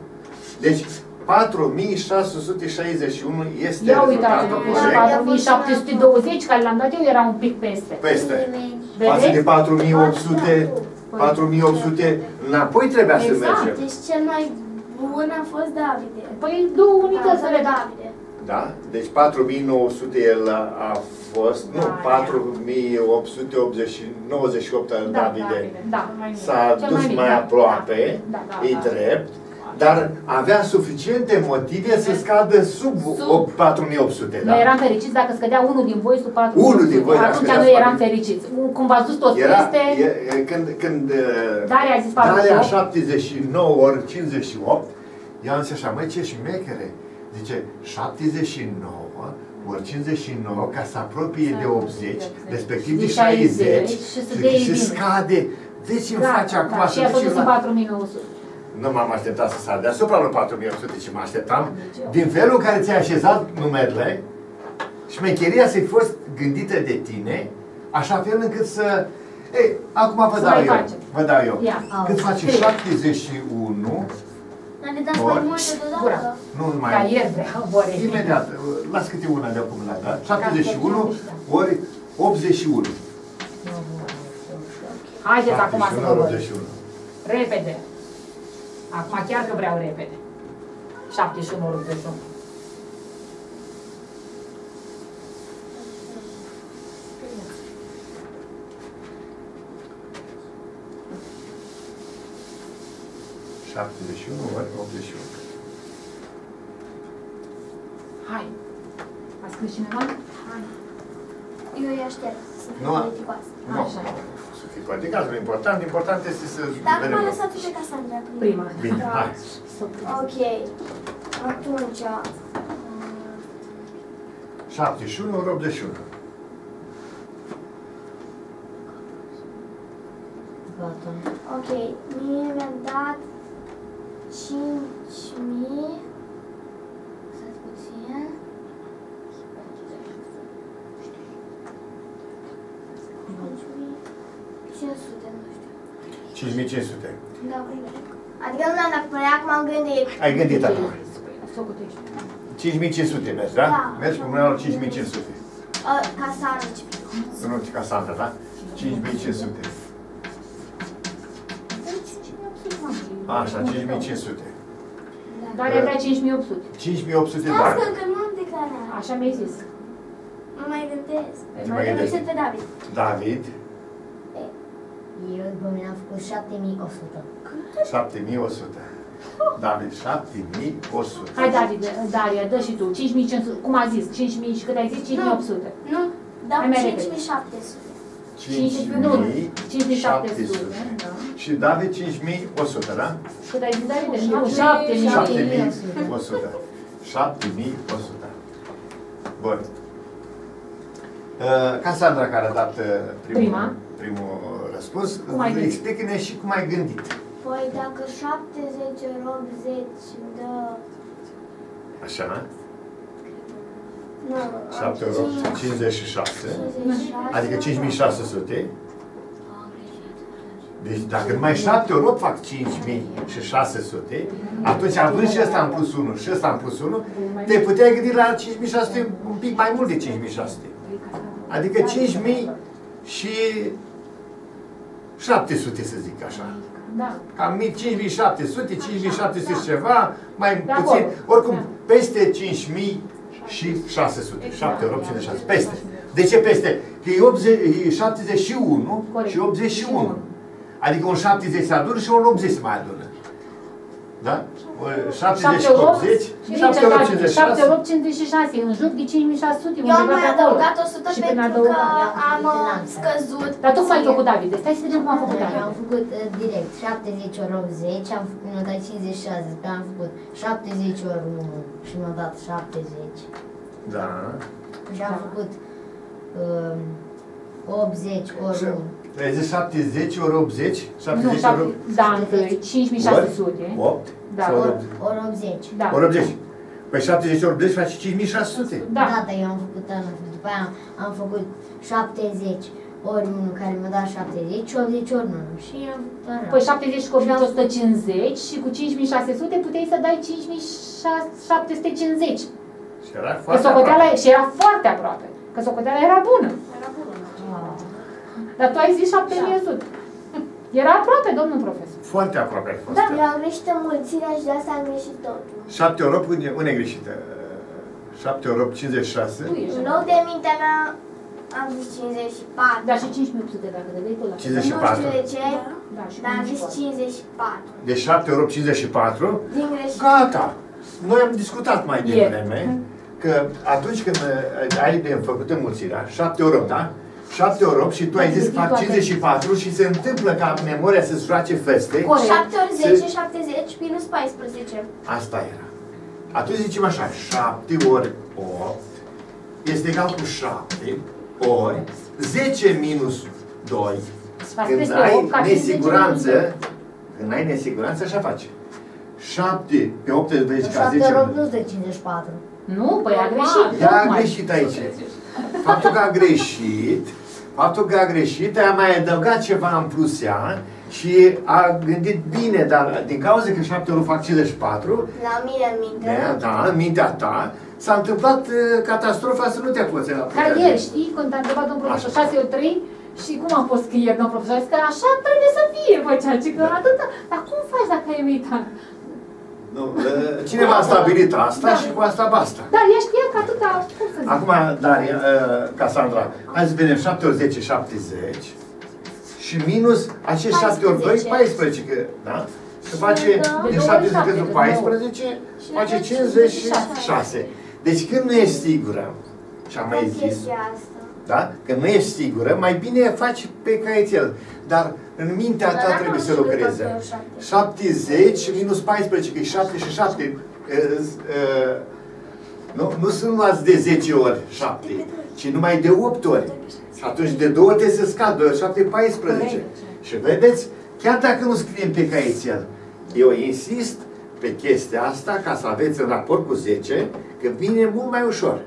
Deci 4661 este Ia uitați, rezultatul după corect 4720 care l-am dat eu era un pic peste. peste. Vedeți? Față de 4800, 4800, înapoi trebuia să Exact. mergem. Deci cel mai bun a fost Davide. Păi două unități să le da. Davide. Da? Deci 4900 el a, a fost, nu, Da, 4898 al Da, Davide. Da, mai mic. S-a Cel dus mic, mai da. aproape, Da, da, e da. drept, dar avea suficiente motive să scadă sub, Sub. 8 4800, da? Noi eram fericiți dacă scădea unul din voi sub 4 Unul din voi, dacă Atunci scădea noi sub eram 4. fericiți. Cum v-ați dus toți Era, peste, e, e, când, când uh, Daria a zis Daria 48. 79 ori 58, ea am zis așa, măi ce șmechere, zice 79 ori 59 ca să apropie de 80, respectiv de De 60, 60 și să dea și bine. scade. Deci îmi face acum da, să și a duce dus în la... 4900. Nu m-am așteptat să sar deasupra lui 4800, ci mă așteptam din felul în care ți-ai așezat numerele, șmecheria să-i fost gândită de tine, așa fel încât să... Ei, acum vă Să dau mai eu. facem. Vă dau eu. Ia. Cât face Scrie. 71, Gura. deodată? nu mai... Da, ieri vreau, Bore. Imediat, las câte una de acum la dat. 71 Da. ori 81. Haideți acum să 71 vă ori văd. 81. Repede. Acum chiar că vreau repede. 71 ori 81. Șaptezeci și unu ori 81. Hai. A scris cineva? Hai. Eu i-aș șterg, să fie Nu. politicoasă. Nu, Așa. să fii poeticat, nu e important, important este să Dar acum vedem. lăsați pe Casandra prima. Prima. Bine, hai. Ok. Atunci, 71 ori 81. Gata. ok, mie mi-a dat 5.000 Stați puțin. Cinci mii 500, nu știu. 5500. Da, uite. Adică nu l-am dat pe ea, acum am gândit. Ai gândit acum. Socotești. 5500 mergi, da? Da. Mergi cu numărul 5500. Uh, ca să arăți. Să nu ca Sandra, da? 5500. Așa, 5500. Dar avea 5800. 5800 de Stați că bani. încă nu am declarat. Așa mi-ai zis. Mă mai gândesc. Te mai Mai gândești. gândesc pe David. David, Eu după mine am făcut 7100. 7100. David, 7100. Hai, David, Daria, dă și tu. 5500, cum a zis? 5000 și cât ai zis? 5800. Nu, dau Hai mai repede. 5700. Nu, 5700, da. Și David 5100, da? Cât ai zis, David? Șapte- 7000. 7100. 7100. Bun. Uh, Casandra care a dat uh, primul, Prima. primul răspuns, Cum ai gândit? explică-ne și cum ai gândit. Păi dacă 70 ori 80 dă... Așa, da? Nu, 7 ori 8, 56. 56. Adică 5600. Deci dacă numai 7 ori 8 fac 5600, atunci având și ăsta în plus 1 și ăsta în plus 1, te puteai gândi la 5600 un pic mai mult de 5600. Adică 5000 și 700 să zic așa. Da. Cam mi- 5700, 5700 și ceva, mai De puțin, acolo. oricum Da. peste 5000 și 600, 7 ori 86, peste. De ce peste? Că e, 80, e 71 Corect. și 81. Adică un 70 se adună și un 80 se mai adună. Da? O 70 și 80, 7 ori 56. 7 ori 56, în jur de 5600, Eu am undeva mai pe acolo. adăugat 100 Și prin pentru că adăugat. am uh, scăzut. Dar tu cum ai puțin. făcut, David? Stai să vedem cum a făcut Eu David. am făcut uh, direct 70 ori 80, am făcut, mi-a dat 56, pe am făcut 70 ori 1 și mi-a dat 70. Da. Și am făcut um, 80 ori 1. Ai zis 70 ori 80? Nu, 70 ori șapte- da, întâi, 5600. 8? Da. Sau Ori, ori 80. Da. ori 80. Păi 70 ori 80 face 5600. Da. da, dar eu am făcut anul. După aia am, am făcut 70 ori 1 care mi-a dat 70 și 80 ori 1. Și am făcut ăla. Păi 70 cu 150 și cu 5600 puteai să dai 5750. Și era Că foarte socoteala aproape. și era foarte aproape. Că socoteala era bună. Ah. Dar tu ai zis 7100. Era aproape, domnul profesor. Foarte aproape ai fost. Da. Eu am greșit înmulțirea și de asta am greșit totul. 7 ori 8, unde, unde e greșită? 7 ori 8, 56. Tu ești. În loc de mintea mea am zis 54. Da, și 5800 dacă te dai tot la 54. Nu știu de ce, Da, și dar am zis 54. 54. De 7 ori 8, 54. Din greșit. Gata! Noi am discutat mai Ieri. devreme că atunci când uh, ai de făcut înmulțirea, 7 ori 8, da? 7 ori 8 și tu ai zis că fac 54 și se întâmplă ca memoria să-ți joace feste. Corect. 7 ori 10, Se- 70 minus 14. Asta era. Atunci zicem așa, 7 ori 8 este egal cu 7 ori 10 minus 2. V-ați Când scris pe ai 8 ca 50 nesiguranță, când ai nesiguranță, așa face. 7 pe 18 ca 7 10 ori 8 minus. nu dă 54. Nu, păi a greșit. Ea a tocmai. greșit aici. Faptul că a greșit, faptul că a greșit, a mai adăugat ceva în plus ea și a gândit bine, dar din cauza că 7 ori fac 54, La mine în minte. Da, da, în mintea ta, s-a întâmplat uh, catastrofa să nu te apuci la Ca ieri, știi, când te-a întrebat domnul profesor 6 ori 3 și cum a fost ieri, domnul profesor? A zis că așa trebuie să fie, bă, ceea ce că atâta. Dar cum faci dacă ai uitat? Nu, uh, cineva a stabilit asta Da. și cu asta basta. Dar ea știa că atâta, cum să zic? Acum, Daria, uh, Casandra, hai să vedem 7 ori 10, 70 și minus acești 7 ori 2, 14. 14, că, da? Că face, Da. din De 7 două ori cât șapte, 14, Și face la 56. Deci când nu ești sigură, și am mai zis, chestia asta. Da? Că nu ești sigură, mai bine faci pe caietel. Dar în mintea Dar ta dacă trebuie nu să știu lucreze. că tot e 70 minus 14, că e 7 și 7. Nu, nu sunt luați de 10 ori 7, ci numai de 8 ori. Și atunci de 2 ori trebuie să scad, 2 ori 7, 14. Și vedeți, chiar dacă nu scriem pe caietel, eu insist pe chestia asta ca să aveți în raport cu 10, că vine mult mai ușor.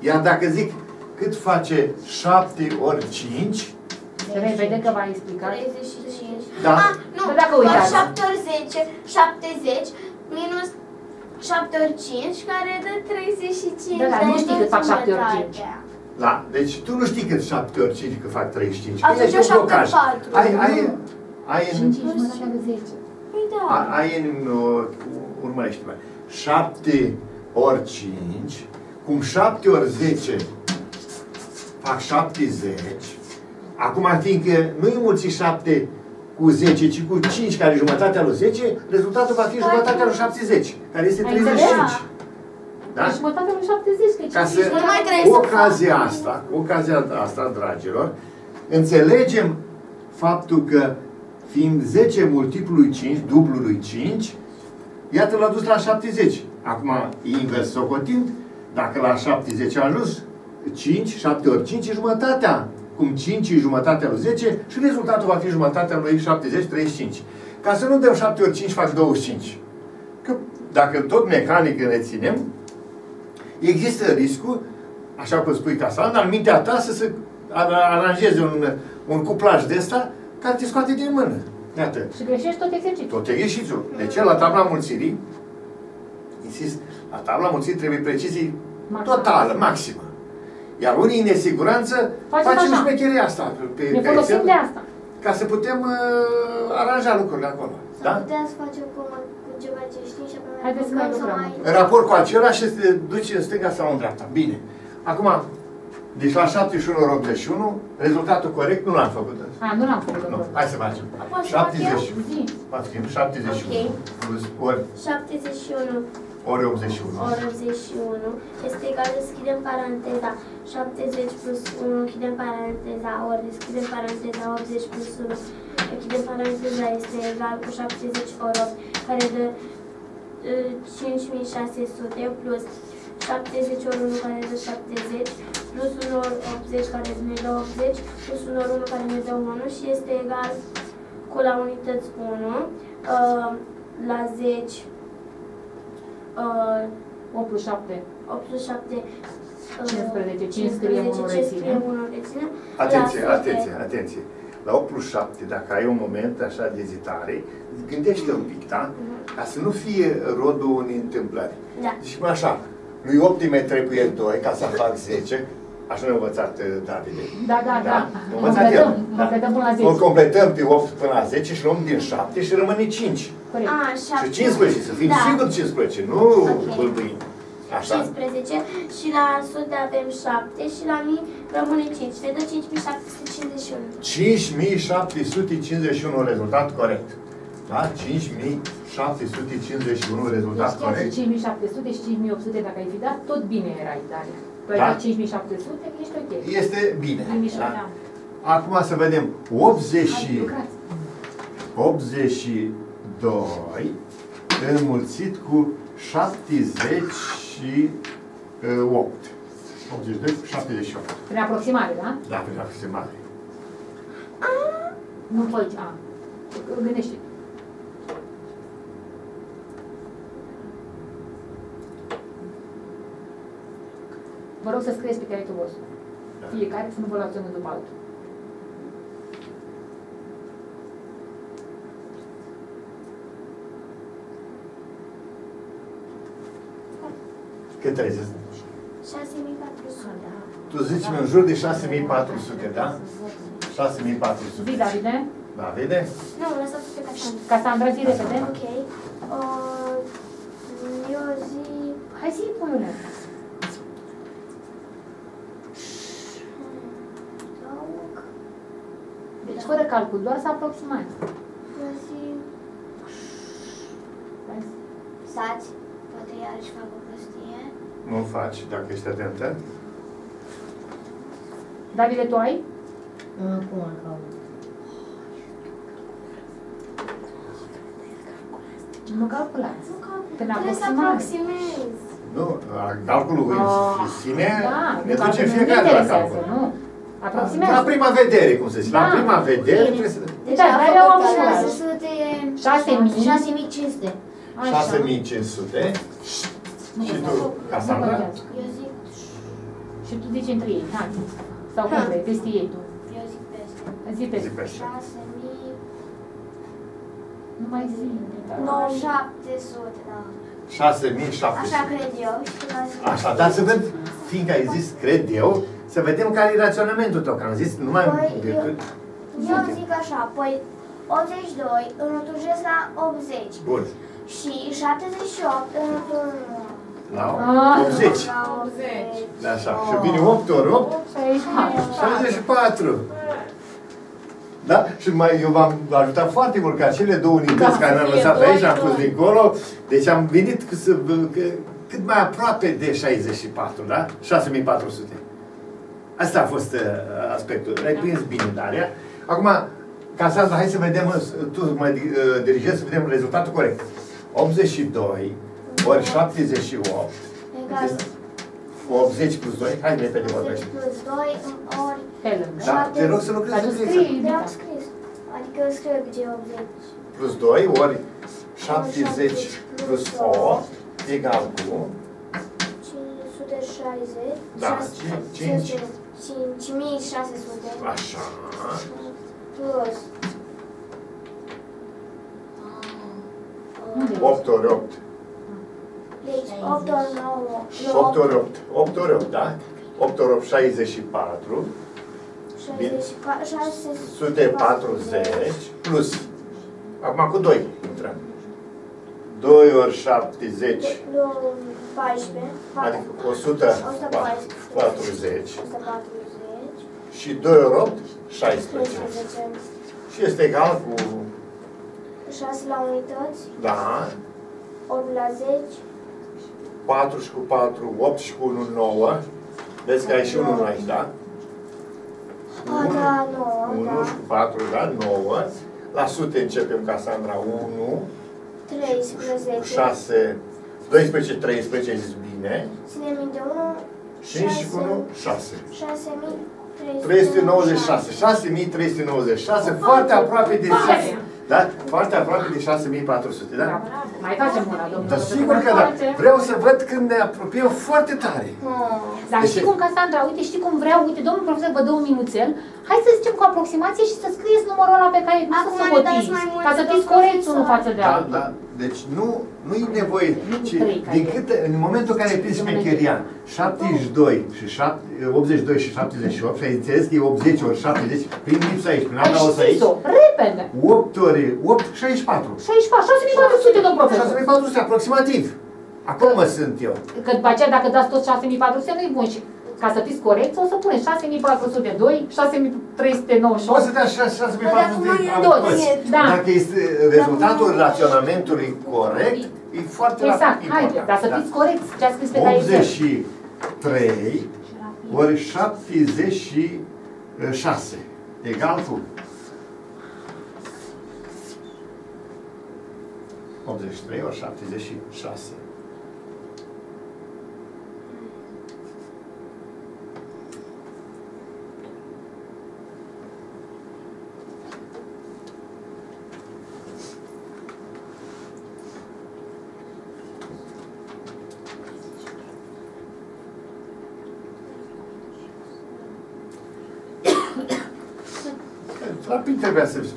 Iar dacă zic cât face 7 ori 5, Se vede că v-a explicat. 35. Da. Ah, nu, Dar dacă doar uitați. 7 ori 10, 70 minus 7 ori 5, care dă 35. Da, dar nu e știi tot cât fac 7 ori jumătatea. Da, deci tu nu știi cât 7 ori 5 că fac 35. Atunci Că ești eu un 7 blocaj. patru. Ai, ai, ai în, 5 și jumătatea de 10. Păi da. a- ai în uh, urmărește mai 7 ori 5, cum 7 ori 10 fac 70. Acum, fiindcă nu înmulți 7 cu 10, ci cu 5, care e jumătatea lui 10, rezultatul va fi jumătatea lui 70, care este Ai 35. înțeles? Da? Și jumătatea lui 70, că Ca 5 să, și Nu mai jumătate- trebuie cu să ocazia fac. asta, cu ocazia asta, dragilor, înțelegem faptul că fiind 10 multiplului 5, dublului 5, iată l-a dus la 70. Acum, invers socotind, dacă la 70 a ajuns, 5, 7 ori 5 e jumătatea. Cum 5 e jumătatea lui 10 și rezultatul va fi jumătatea lui 70, 35. Ca să nu dăm 7 ori 5 fac 25. Că dacă tot mecanic reținem, există riscul, așa cum spui Cassandra, în mintea ta să se ar- aranjeze un, un cuplaj de ăsta care te scoate din mână. Iată. Și greșești tot exercițiul. Tot exercițiul. De ce la tabla mulțirii, insist, la tabla mulțirii trebuie precizie Maximă. totală, maximă. Iar unii în nesiguranță Facem facem așa. șmecheria asta. Pe, Ne pe folosim Excel, de asta. Ca să putem uh, aranja lucrurile acolo. Sau Da? putea să facem cu, cu ceva ce știi și apoi Haideți să mai băgăm lucrăm. În raport cu acela și să te duci în stânga sau în dreapta. Bine. Acum, deci la 71 ori 81, rezultatul corect nu l-am făcut. A, nu l-am făcut. Nu, încă. hai să facem. Apoi să fac eu? 70. Zi. Facem 71 Ok. plus ori, 71 ori 81. ori 81 este egal, deschidem paranteza, 70 plus 1, închidem paranteza, ori deschidem paranteza, 80 plus 1, închidem paranteza, este egal cu 70 ori 8, care dă uh, 5600 plus 70 ori 1 care dă 70, plus 1 ori 80 care ne dă 80, plus 1 ori 1 care ne dă 1 și este egal cu la unități 1, uh, la 10, uh, 8 plus 7. 8 plus 7, uh, 15. 5 scriem, unul 15, reținem. scriem, unul reținem. Atenție, La sute. atenție, atenție. La 8 plus 7, dacă ai un moment așa de ezitare, gândește un pic, da? Ca să nu fie rodul unei întâmplări. Da. Deci cum așa, lui optime trebuie 2 ca să fac 10, așa ne-a învățat uh, Davide. Da, da, da. Ne-a învățat el. Completăm, completăm până la 10. O completăm pe 8 până la 10 și luăm din 7 și rămâne 5. Corect. A, Și 15, să fim da. sigur 15, nu Ok. bâlbâi. Așa? 15 și la sute avem 7 și la mii rămâne 5. Ne dă 5751. 5751 rezultat corect. Da? 5751 rezultat Deci chiar și corect. 5700 și 5800 dacă ai fi dat, tot bine erai, Daria. Tu ai Da. dat 5700, ești ok. Este bine. Ai mișcat, Da? da. Acum să vedem. 80 Hai, și lucrați. 82 înmulțit cu 78. 82 cu 78. Prin aproximare, da? Da, pe aproximare. Nu pe aici, a. Gândește. Vă rog să scrieți pe caietul vostru. Fiecare să nu vă luați unul după altul. Cât trebuie să 6400. Tu zici în jur de 6400, da? 6400. Zi, Davide. Da, vede? Nu, lăsați pe Cassandra. Casandra, zi repede. Ok. Uh, eu zi... Hai zi, puiule. Adaug... Deci fără calcul, doar să aproximați. Eu zi... Hai zi. Sați. Poate iarăși fac o prostie. Nu faci, dacă ești atentă. Davide, tu ai? Acum caut. Nu calculați. Nu calcul. Prin Trebuie să aproximare. aproximez. Nu, calculul în Ah, sine Da, ne nu duce calculul nu fiecare la interesează, calcul. nu? Aproximează. La prima vedere, cum se zice. La Da. prima vedere Bine. trebuie să... Deci Da, am dar eu am făcut și 600 e... 6000. 6500. Așa. 6500 Nu și tu, contează. Cassandra? Nu contează. Eu zic... Și tu zici între ei, hai. Sau cum vrei, peste ei tu. Eu zic peste. Zi pe Zi pe așa. 6000... Nu mai zi. 9700, da. 6700. Așa cred eu. Și tu ai zis. Așa, dar să văd, fiindcă ai zis, cred eu, să vedem care e raționamentul tău, că am zis numai Păi, decât... Eu zic așa, păi 82 îl înătujesc la 80 Bun. și 78 îl înătujesc La Ah. 80. la 80. Da, așa. Și vine 8 ori 8, 64. Da? Și mai, eu v-am ajutat foarte mult ca cele două unități Da, care să le-am fie lăsat doi, aici, am pus doi. dincolo. Deci am venit cu să, că, cât mai aproape de 64, da? 6400. Asta a fost uh, aspectul. Ai prins bine, Daria. Acum, Casandra, hai să vedem, uh, tu mă uh, dirigezi să vedem rezultatul corect. 82 ori 78 Egal 80 plus 2, hai repede 80 vorbește. plus 2 ori Helen, da? Da, te rog să lucrezi Dar tu să scrii, scrii. de am Iubita. scris. Adică scriu că e 80. Plus 2 ori 70 plus 8 egal cu 560. Da, 600, cinci. 5600. așa. Plus. Unde? 8 ori 8. Deci 8 ori 9. Nu, 8 ori 8. 8 ori 8, da? 8 ori 8, 64. 64, 140 plus. Acum cu 2 intrăm. 2 ori 70, Nu, 14. adică 140 140. și 2 ori 8, 16. 15. Și este egal cu, 6 la unități. da, 8 la 10. 4 și cu 4, 8 și cu 1, 9. Vezi că ai și 1 aici, da? A, da, 9, 1 da. și cu 4, da? 9. La sute începem, Casandra, 1, 13. 6, 12, 13, ai zis bine. Ține minte 1. 5 și cu 1, 6. 6396. 396, 6396, foarte aproape de 6, da? Foarte aproape de 6400, da? Da, Mai facem una, domnule. Dar sigur că da. Vreau să văd când ne apropiem foarte tare. Oh. Dar Deci- știi cum, Casandra, uite, știi cum vreau, uite, domnul profesor vă dă un minuțel, hai să zicem cu aproximație și să scrieți numărul ăla pe care nu să Acum ne socotiți, dați mai mult ca să de fiți tot corecți profesor. unul față de Da, altul. da. Deci nu, nu e nevoie, ci trei care din e. cât, în momentul în care ai prins șmecheria, 72 și 7, 82 și 78, și ai înțeles că e 80 ori 70, prin lipsa aici, prin Ai adaos aici, știți-o, repede. 8 ori 8, 64. 64, 6400, domnul profesor. 6400 aproximativ. Acolo mă sunt eu. Că după aceea, dacă dați tot 6400, nu-i bun și ca să fiți corecți, o să puneți 6402, 6398. Poți să dea 6400 Dar Toți, da. Dacă este rezultatul raționamentului corect, e foarte Exact, important. haide, dar să fiți corecți ce a scris pe caiet. 83 ori 76 egal cu 83 ori 76.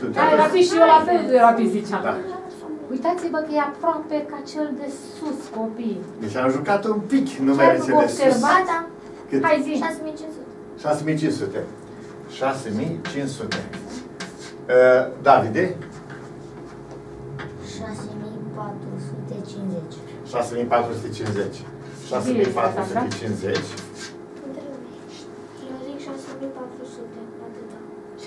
Rapid trebuia să știu. Da, rapid și eu la fel de rapid ziceam. Da. Uitați-vă că e aproape ca cel de sus, copii. Deci am jucat un pic, nu Ce mai ai înțeles. observat? Da, Cât? Hai zi. 6500. 6500. 6500. Uh, Davide? 6450. 6450. 6450. Eu zic 6400. Atâta.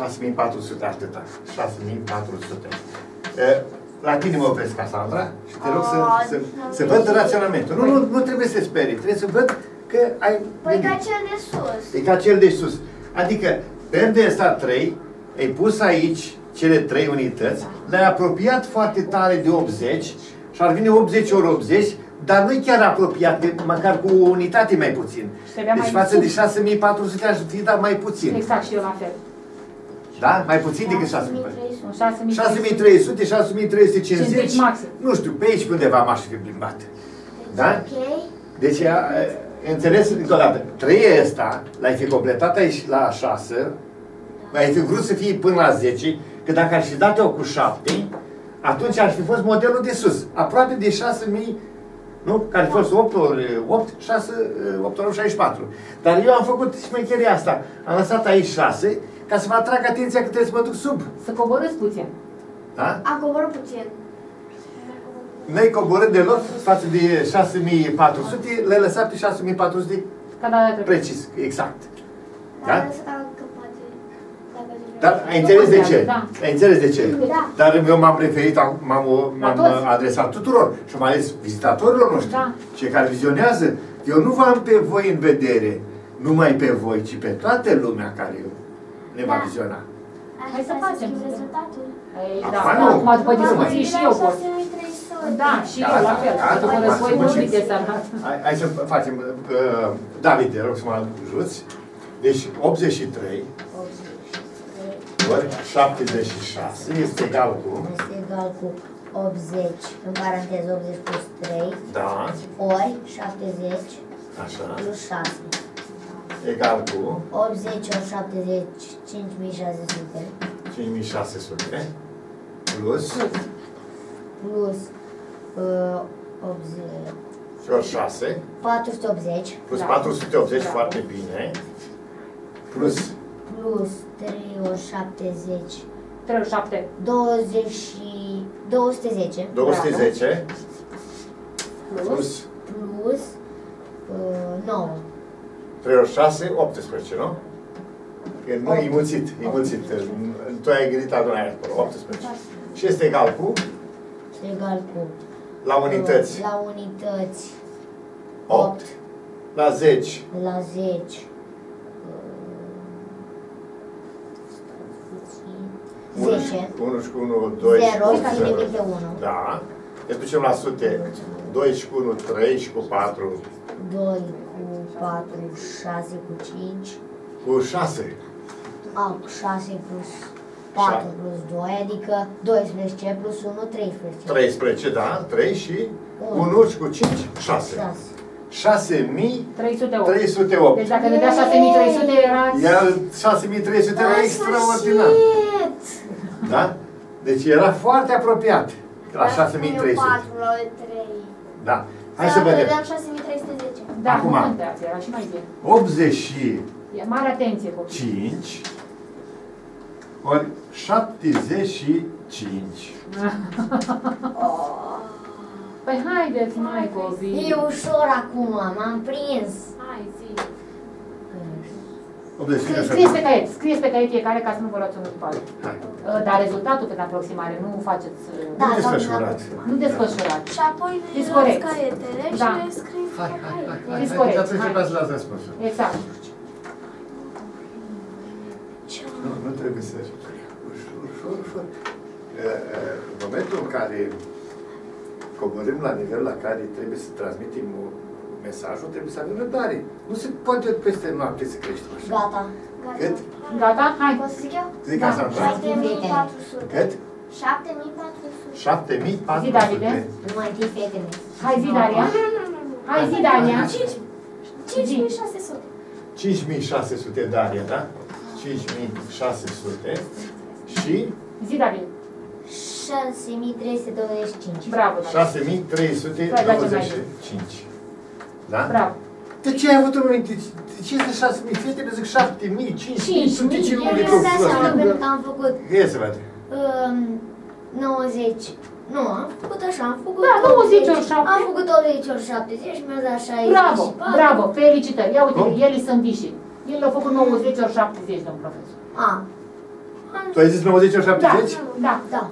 6400 atâta. 6400. Uh, La tine mă opresc, Casandra, și te rog să, Ah, să, n-am să văd văzut. raționamentul. Nu, nu, nu trebuie să te sperii, trebuie să văd că ai Păi gândit. ca cel de sus. E ca cel de sus. Adică, pe de ăsta 3, ai pus aici cele 3 unități, le-ai apropiat foarte tare de 80 și ar veni 80 ori 80, dar nu-i chiar apropiat, de, măcar cu o unitate mai puțin. Trebuia Deci mai față de sus. 6400 aș fi dat mai puțin. Exact, și eu la fel. Da? Mai puțin decât 6400. 6300. 6300, 6350, 50 maxim. nu știu, pe aici pe undeva m-aș fi plimbat. Da? Ok. Deci, a, a, înțeles încă o dată, 3 ăsta, l-ai fi completat aici la 6, ai fi vrut să fie până la 10, că dacă ar fi dat-o cu 7, atunci ar fi fost modelul de sus, aproape de 6000, nu? Care a fost 8 ori 8, 6, 8 ori 64. Dar eu am făcut șmecheria asta, am lăsat aici 6, ca să vă atrag atenția că trebuie să mă duc sub. Să coborâți puțin. Da? A coborât puțin. N-ai coborât deloc față de 6400, le-ai lăsat pe 6400 Ca data trecută. precis, exact. Da? Dar ăsta că poate. Dacă zici Dar ai înțeles de ce? Da. Ai înțeles de ce? Da. Dar eu m-am referit, am- m-am, m-am La toți. adresat tuturor și mai ales vizitatorilor noștri, Da. cei care vizionează. Eu nu v-am pe voi în vedere, numai pe voi, ci pe toată lumea care ne va Da. viziona. Hai să facem. schimb rezultatul. Ei, Acum da, nu. acum după discuții și eu pot. 6300. Da, și Da, eu la da, fel. da, După da, război da, nu da. uite să arată. Hai, hai să facem. Uh, David, te rog să mă ajuți. Deci 83 ori 76 este egal cu... Este egal cu 80, în paranteză 80 plus 3, Da, ori 70 așa. plus 6. Egal cu 80 ori 70, 5600, 5600 plus plus uh, 80, și ori 6 480, plus Da. 480, Da. foarte bine. Plus plus 3 ori 70, 37. 20 și 210, 210 Plus. plus plus uh, 9. 3 ori 6, 18, nu? Că nu, e mulțit, e mulțit. Tu ai gândit adunarea acolo, 18. Și este egal cu, Este egal cu la unități, La unități 8, la 10, la 10. 1, 10. 1 și cu 1, 2 și 0 cu și 8, ține 0. minte 1. Da. Ne ducem la sute. 2 și cu 1, 3 și cu 4, 2 cu 4, 6 cu 5. cu 6. A, 6 plus 4 Șa- plus 2, adică 12 plus 1, 13. 13, da, 3 și Unu. 1 și cu 5, 6. 6. 308. 6308. Deci dacă ne dea 6300 era... Iar 6300 era extraordinar. Da? Deci era foarte apropiat la 6300. 4 la 3. Da. Hai să vedem. Dăm 6310. Da, Acum. nu contează, era și mai bine. 85 Ia mare atenție, copii. ori 75. Păi haideți, mai copii. E ușor acum, m-am prins. Hai, zi. 85 Scrieți pe caiet, scrieți pe caiet fiecare ca să nu vă luați unul după altul. Hai. Uh, Dar rezultatul pentru aproximare, nu faceți... uh, Da, Nu desfășurat. Nu desfășurați. Și apoi ne Ești luați corect. caietele și Da. le scriem Hai, pe hai, hai, caiete. hai, Ești hai, corect, dați hai. începeți la răspunsul. Exact. Nu, nu trebuie să... Ușor, ușor, ușor. Uh, uh, În momentul în care coborâm la nivelul la care trebuie să transmitem o- mesajul, trebuie să avem răbdare. Nu se poate peste noapte să creștem așa. Gata. Cât? Gata? Hai. Pot să zic eu? Zic Da. asta, da? 7400. Cât? 7400. 7400. Nu mai întâi fetele. Hai zi, Daria. Hai zi, Daria. 5600. 5600 Daria, da? 5600 și Zi, Daria. 6325. Bravo, Daria. 6325. Da? Bravo. De ce ai avut în minte? De ce este 6000 fete? Le zic 7000, 5000, 5000, de ce nu eu le Eu tot îmi dau seama prost? pentru că am făcut Ia să văd. um, 90. Nu, am făcut așa, am făcut Da, 90 ori 7. Am făcut 80 ori 70 și mi-a dat 60. Bravo, bravo, felicitări. Ia uite, Cum? el îi sunt vișii. El a făcut 90 ori 70, domn profesor. A, Tu ai zis 90 ori Da, 70? da. da.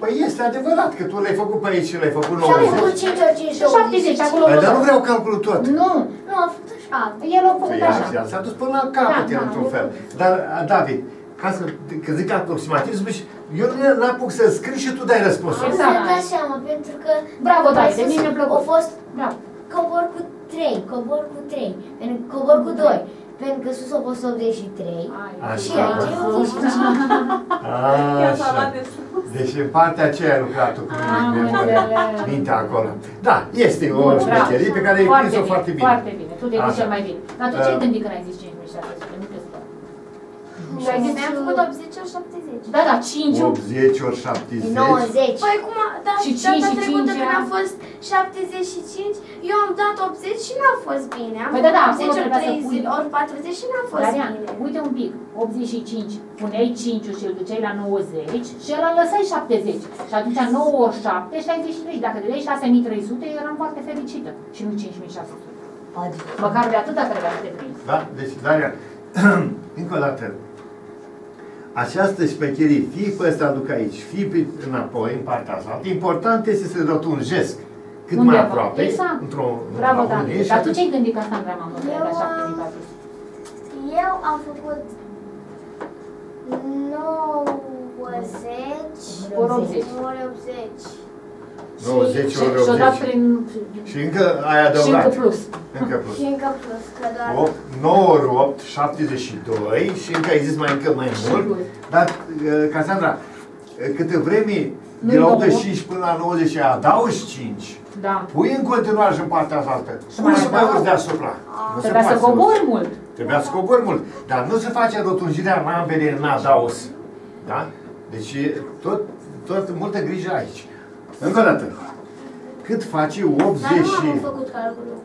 Păi este adevărat că tu l-ai făcut pe aici și l-ai făcut Și am 90. făcut 5 ori 5 Și 70, acolo Păi, dar nu a vreau calculul tot. Nu, Nu, am făcut așa. el a Păi făcut ea, așa. ea s-a dus până la capăt, Da, el da, într-un eu- fel. Dar, a, David, ca să, că zic aproximativ, zici, eu nu n-apuc să scriu și tu dai răspunsul. Am Exact. să dat seama, pentru că... Bravo, mai David, sus mie mi-a plăcut. A fost Bravo. cobor cu 3, cobor cu 3, pentru că cobor cu 2, pentru că sus a fost 83. Așa. Și aici e 85. Așa. Deci în partea aceea ai lucrat tu cu Am înțeles. mintea acolo. Da, este o Bun, șmecherie bravo. pe care ai prins-o foarte bine. Foarte bine, tu te-ai dus Așa. cel mai bine. Dar tu ce Da. ai gândit când ai zis 5600? Nu te spune. Și ai zis, Mi-am făcut 80 ori 70. da, da, 5 80 ori 70. 90. Păi cum a, da, Și data cinci și trecută cinci când a era- fost 75, eu am dat 80 și n-a fost bine. Am Păi da, da, făcut acolo 80 ori trebuia să 30 pui- ori 40 și n-a fost Darian, bine. uite un pic, 85, puneai 5 și îl duceai la 90 și ăla lăsai 70. Și atunci 9 ori 7, 63. Dacă dădeai 6300, eu eram foarte fericită. Și nu 5600. Adică. Măcar de atâta trebuia să te prinzi. Da? Deci, Daria, încă o dată, această șmecherie, fie pe ăsta aduc aici, fie pe înapoi, în partea asta, important este să rotungesc cât mai Undeva. aproape, Exact. într-o Bravo, la Dan. unie și Dar tu atunci- ce-ai gândit că asta în drama mă Eu la am- 7400? Eu am făcut 90 Ori 80. ori 80. 90 Și ori și-o dat 80. prin... Și încă ai Și adăugat. încă plus. Încă plus. Și încă plus, că doar... 8, 9 ori 8, 72 și încă ai zis mai încă mai mult. Sigur. Dar, uh, Casandra, uh, câte vreme de Nu-i la nouă. 85 până la 90 adaugi 5, Da. pui în continuare și în partea asta. Și Cum mai să mai adaug? urci deasupra? Nu se Trebuia să poate cobori mult. Trebuia să cobori mult. Dar nu se face rotunjirea în ambele în adaos. Da? Deci tot, tot multă grijă aici. Încă o dată. Cât face 80 Dar nu și... am făcut calculul.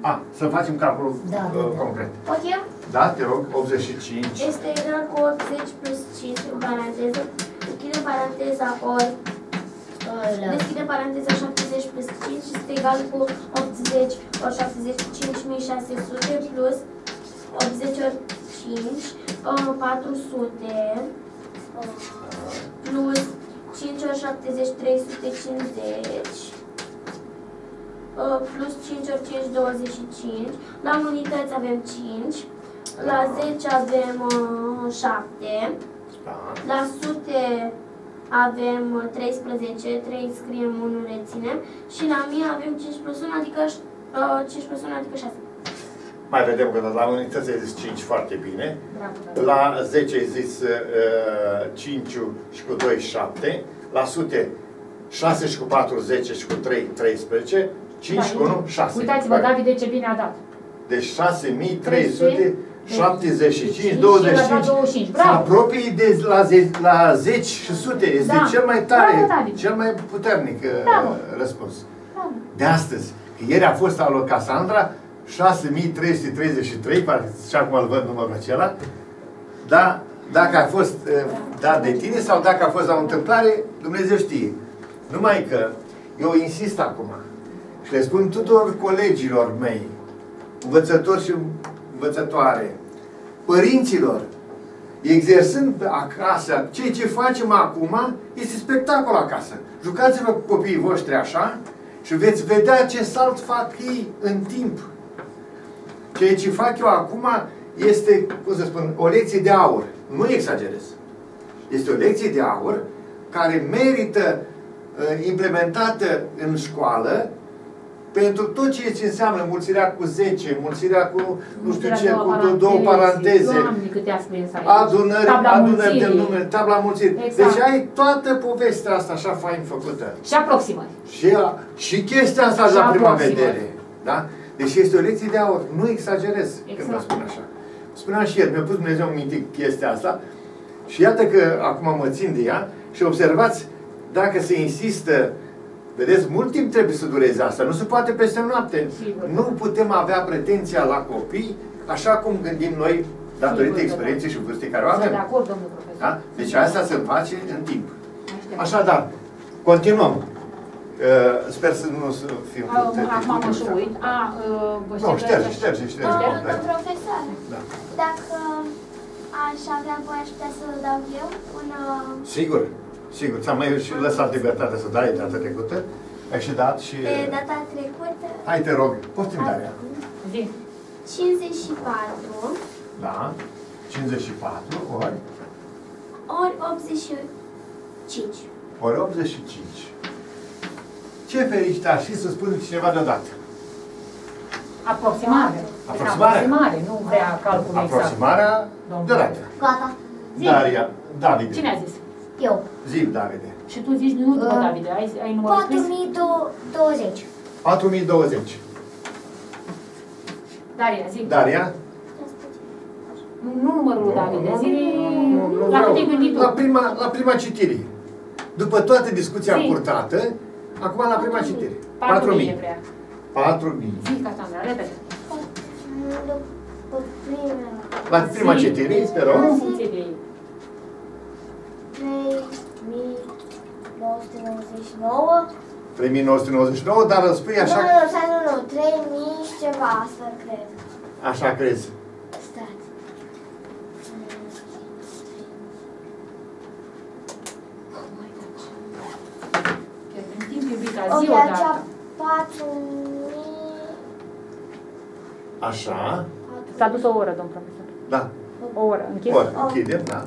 A, să facem calculul Da, da, uh, da. concret. Ok? Da, te rog, 85. Este egal cu 80 plus 5 în paranteză. Închide paranteza ori Alea. Deschide paranteza 70 plus 5 este egal cu 80 ori 70, 5600 plus 80 ori 5, uh, 400 uh, plus 5 ori 70, 350 uh, plus 5 ori 5, 25. La unități avem 5. La 10 avem uh, 7. Da. La sute avem uh, 13, 3 scriem 1, reținem și la mie avem 5 plus 1, adică uh, 5 plus 1, adică 6. Mai vedem că la unități ai zis 5 foarte bine. Bravo, da. La 10 ai zis uh, 5 și cu 2, 7. La sute 6 și cu 4, 10 și cu 3, 13. 5 Da, și cu 1, 6. Uitați-vă, Davide, ce bine a dat. Deci 6375, Și 25. la 25. Se Bravo! apropii de la, ze, la 10 și sute. Este Da. cel mai tare, Bravo, David. cel mai puternic uh, Bravo. răspuns. Bravo. De astăzi. Că ieri a fost al lui Casandra 6333, parcă și acum îl văd numărul acela. Da, dacă a fost uh, dat de tine sau dacă a fost la o întâmplare, Dumnezeu știe. Numai că eu insist acum și le spun tuturor colegilor mei, învățători și învățătoare, părinților, exersând acasă, ceea ce facem acum este spectacol acasă. Jucați-vă cu copiii voștri așa și veți vedea ce salt fac ei în timp. Ceea ce fac eu acum este, cum să spun, o lecție de aur. Nu exagerez. Este o lecție de aur care merită uh, implementată în școală pentru tot ceea ce înseamnă mulțirea cu 10, mulțirea cu nu știu ce, cu două, două paranteze, Doamne, câte ați prins aici. adunări, Tabla adunări de mulțirii. nume, tabla mulțirii. Exact. Deci ai toată povestea asta așa fain făcută. Și aproximări. Și, și chestia asta Și la prima aproximări. vedere. Da? Deci este o lecție de aur. Nu exagerez când vă Exact. spun așa. Spuneam și el, mi-a pus Dumnezeu în minte chestia asta și iată că acum mă țin de ea și observați, dacă se insistă, vedeți, mult timp trebuie să dureze asta, nu se poate peste noapte. Sigur. Nu putem avea pretenția la copii așa cum gândim noi datorită Sigur că da. experienței și vârstei care o Sunt de avem. acord, domnul profesor. Da? Deci asta se face în timp. Aștept. Așadar, continuăm. Uh, sper să nu să fim A, Acum mă și uit. A, uh, vă Nu, ștergeți șterge, așa. șterge, șterge. Uh, complet. Domnul profesor, Da. dacă aș avea voie, aș putea să dau eu un... uh, Sigur, sigur. Ți-am mai și lăsat libertatea să dai data trecută. Ai și dat și... Pe data trecută, Hai, te rog, poftim Daria. Zi. 54 Da. 54 ori, ori 85. ori 85. Ce fericit ar fi să spună cineva deodată. Aproximare. Aproximare? Aproximare, nu vrea calculul exact. Aproximarea Domnul. deodată. Gata. Zi. Daria, Davide. Cine a zis? Eu. Zi, Davide. Și tu zici nu după Uh, Davide, ai, ai numărul scris? 4020. 4020. Daria, zi. Daria? Nu, nu numărul lui Davide, zi Nu, nu la vreau. cât te gândit tu. La prima, la prima citire. După toată discuția Zi. purtată, acum la prima 4.000. citire. 4.000 4.000. vrea. 4.000. Zi, Cassandra, repede. După primul. La prima Zi. citire, te rog. Nu în funcție de ei. 3999. 3999, dar îl spui Nu, așa, nu, nu, stai, nu, nu, 3000 și ceva, asta cred. așa crezi. Stați. Pierdem timp, iubita, zi Ok, acea odată. 4000. Așa. S-a dus o oră, domn profesor. O oră. Închid? Ori, închidem, da.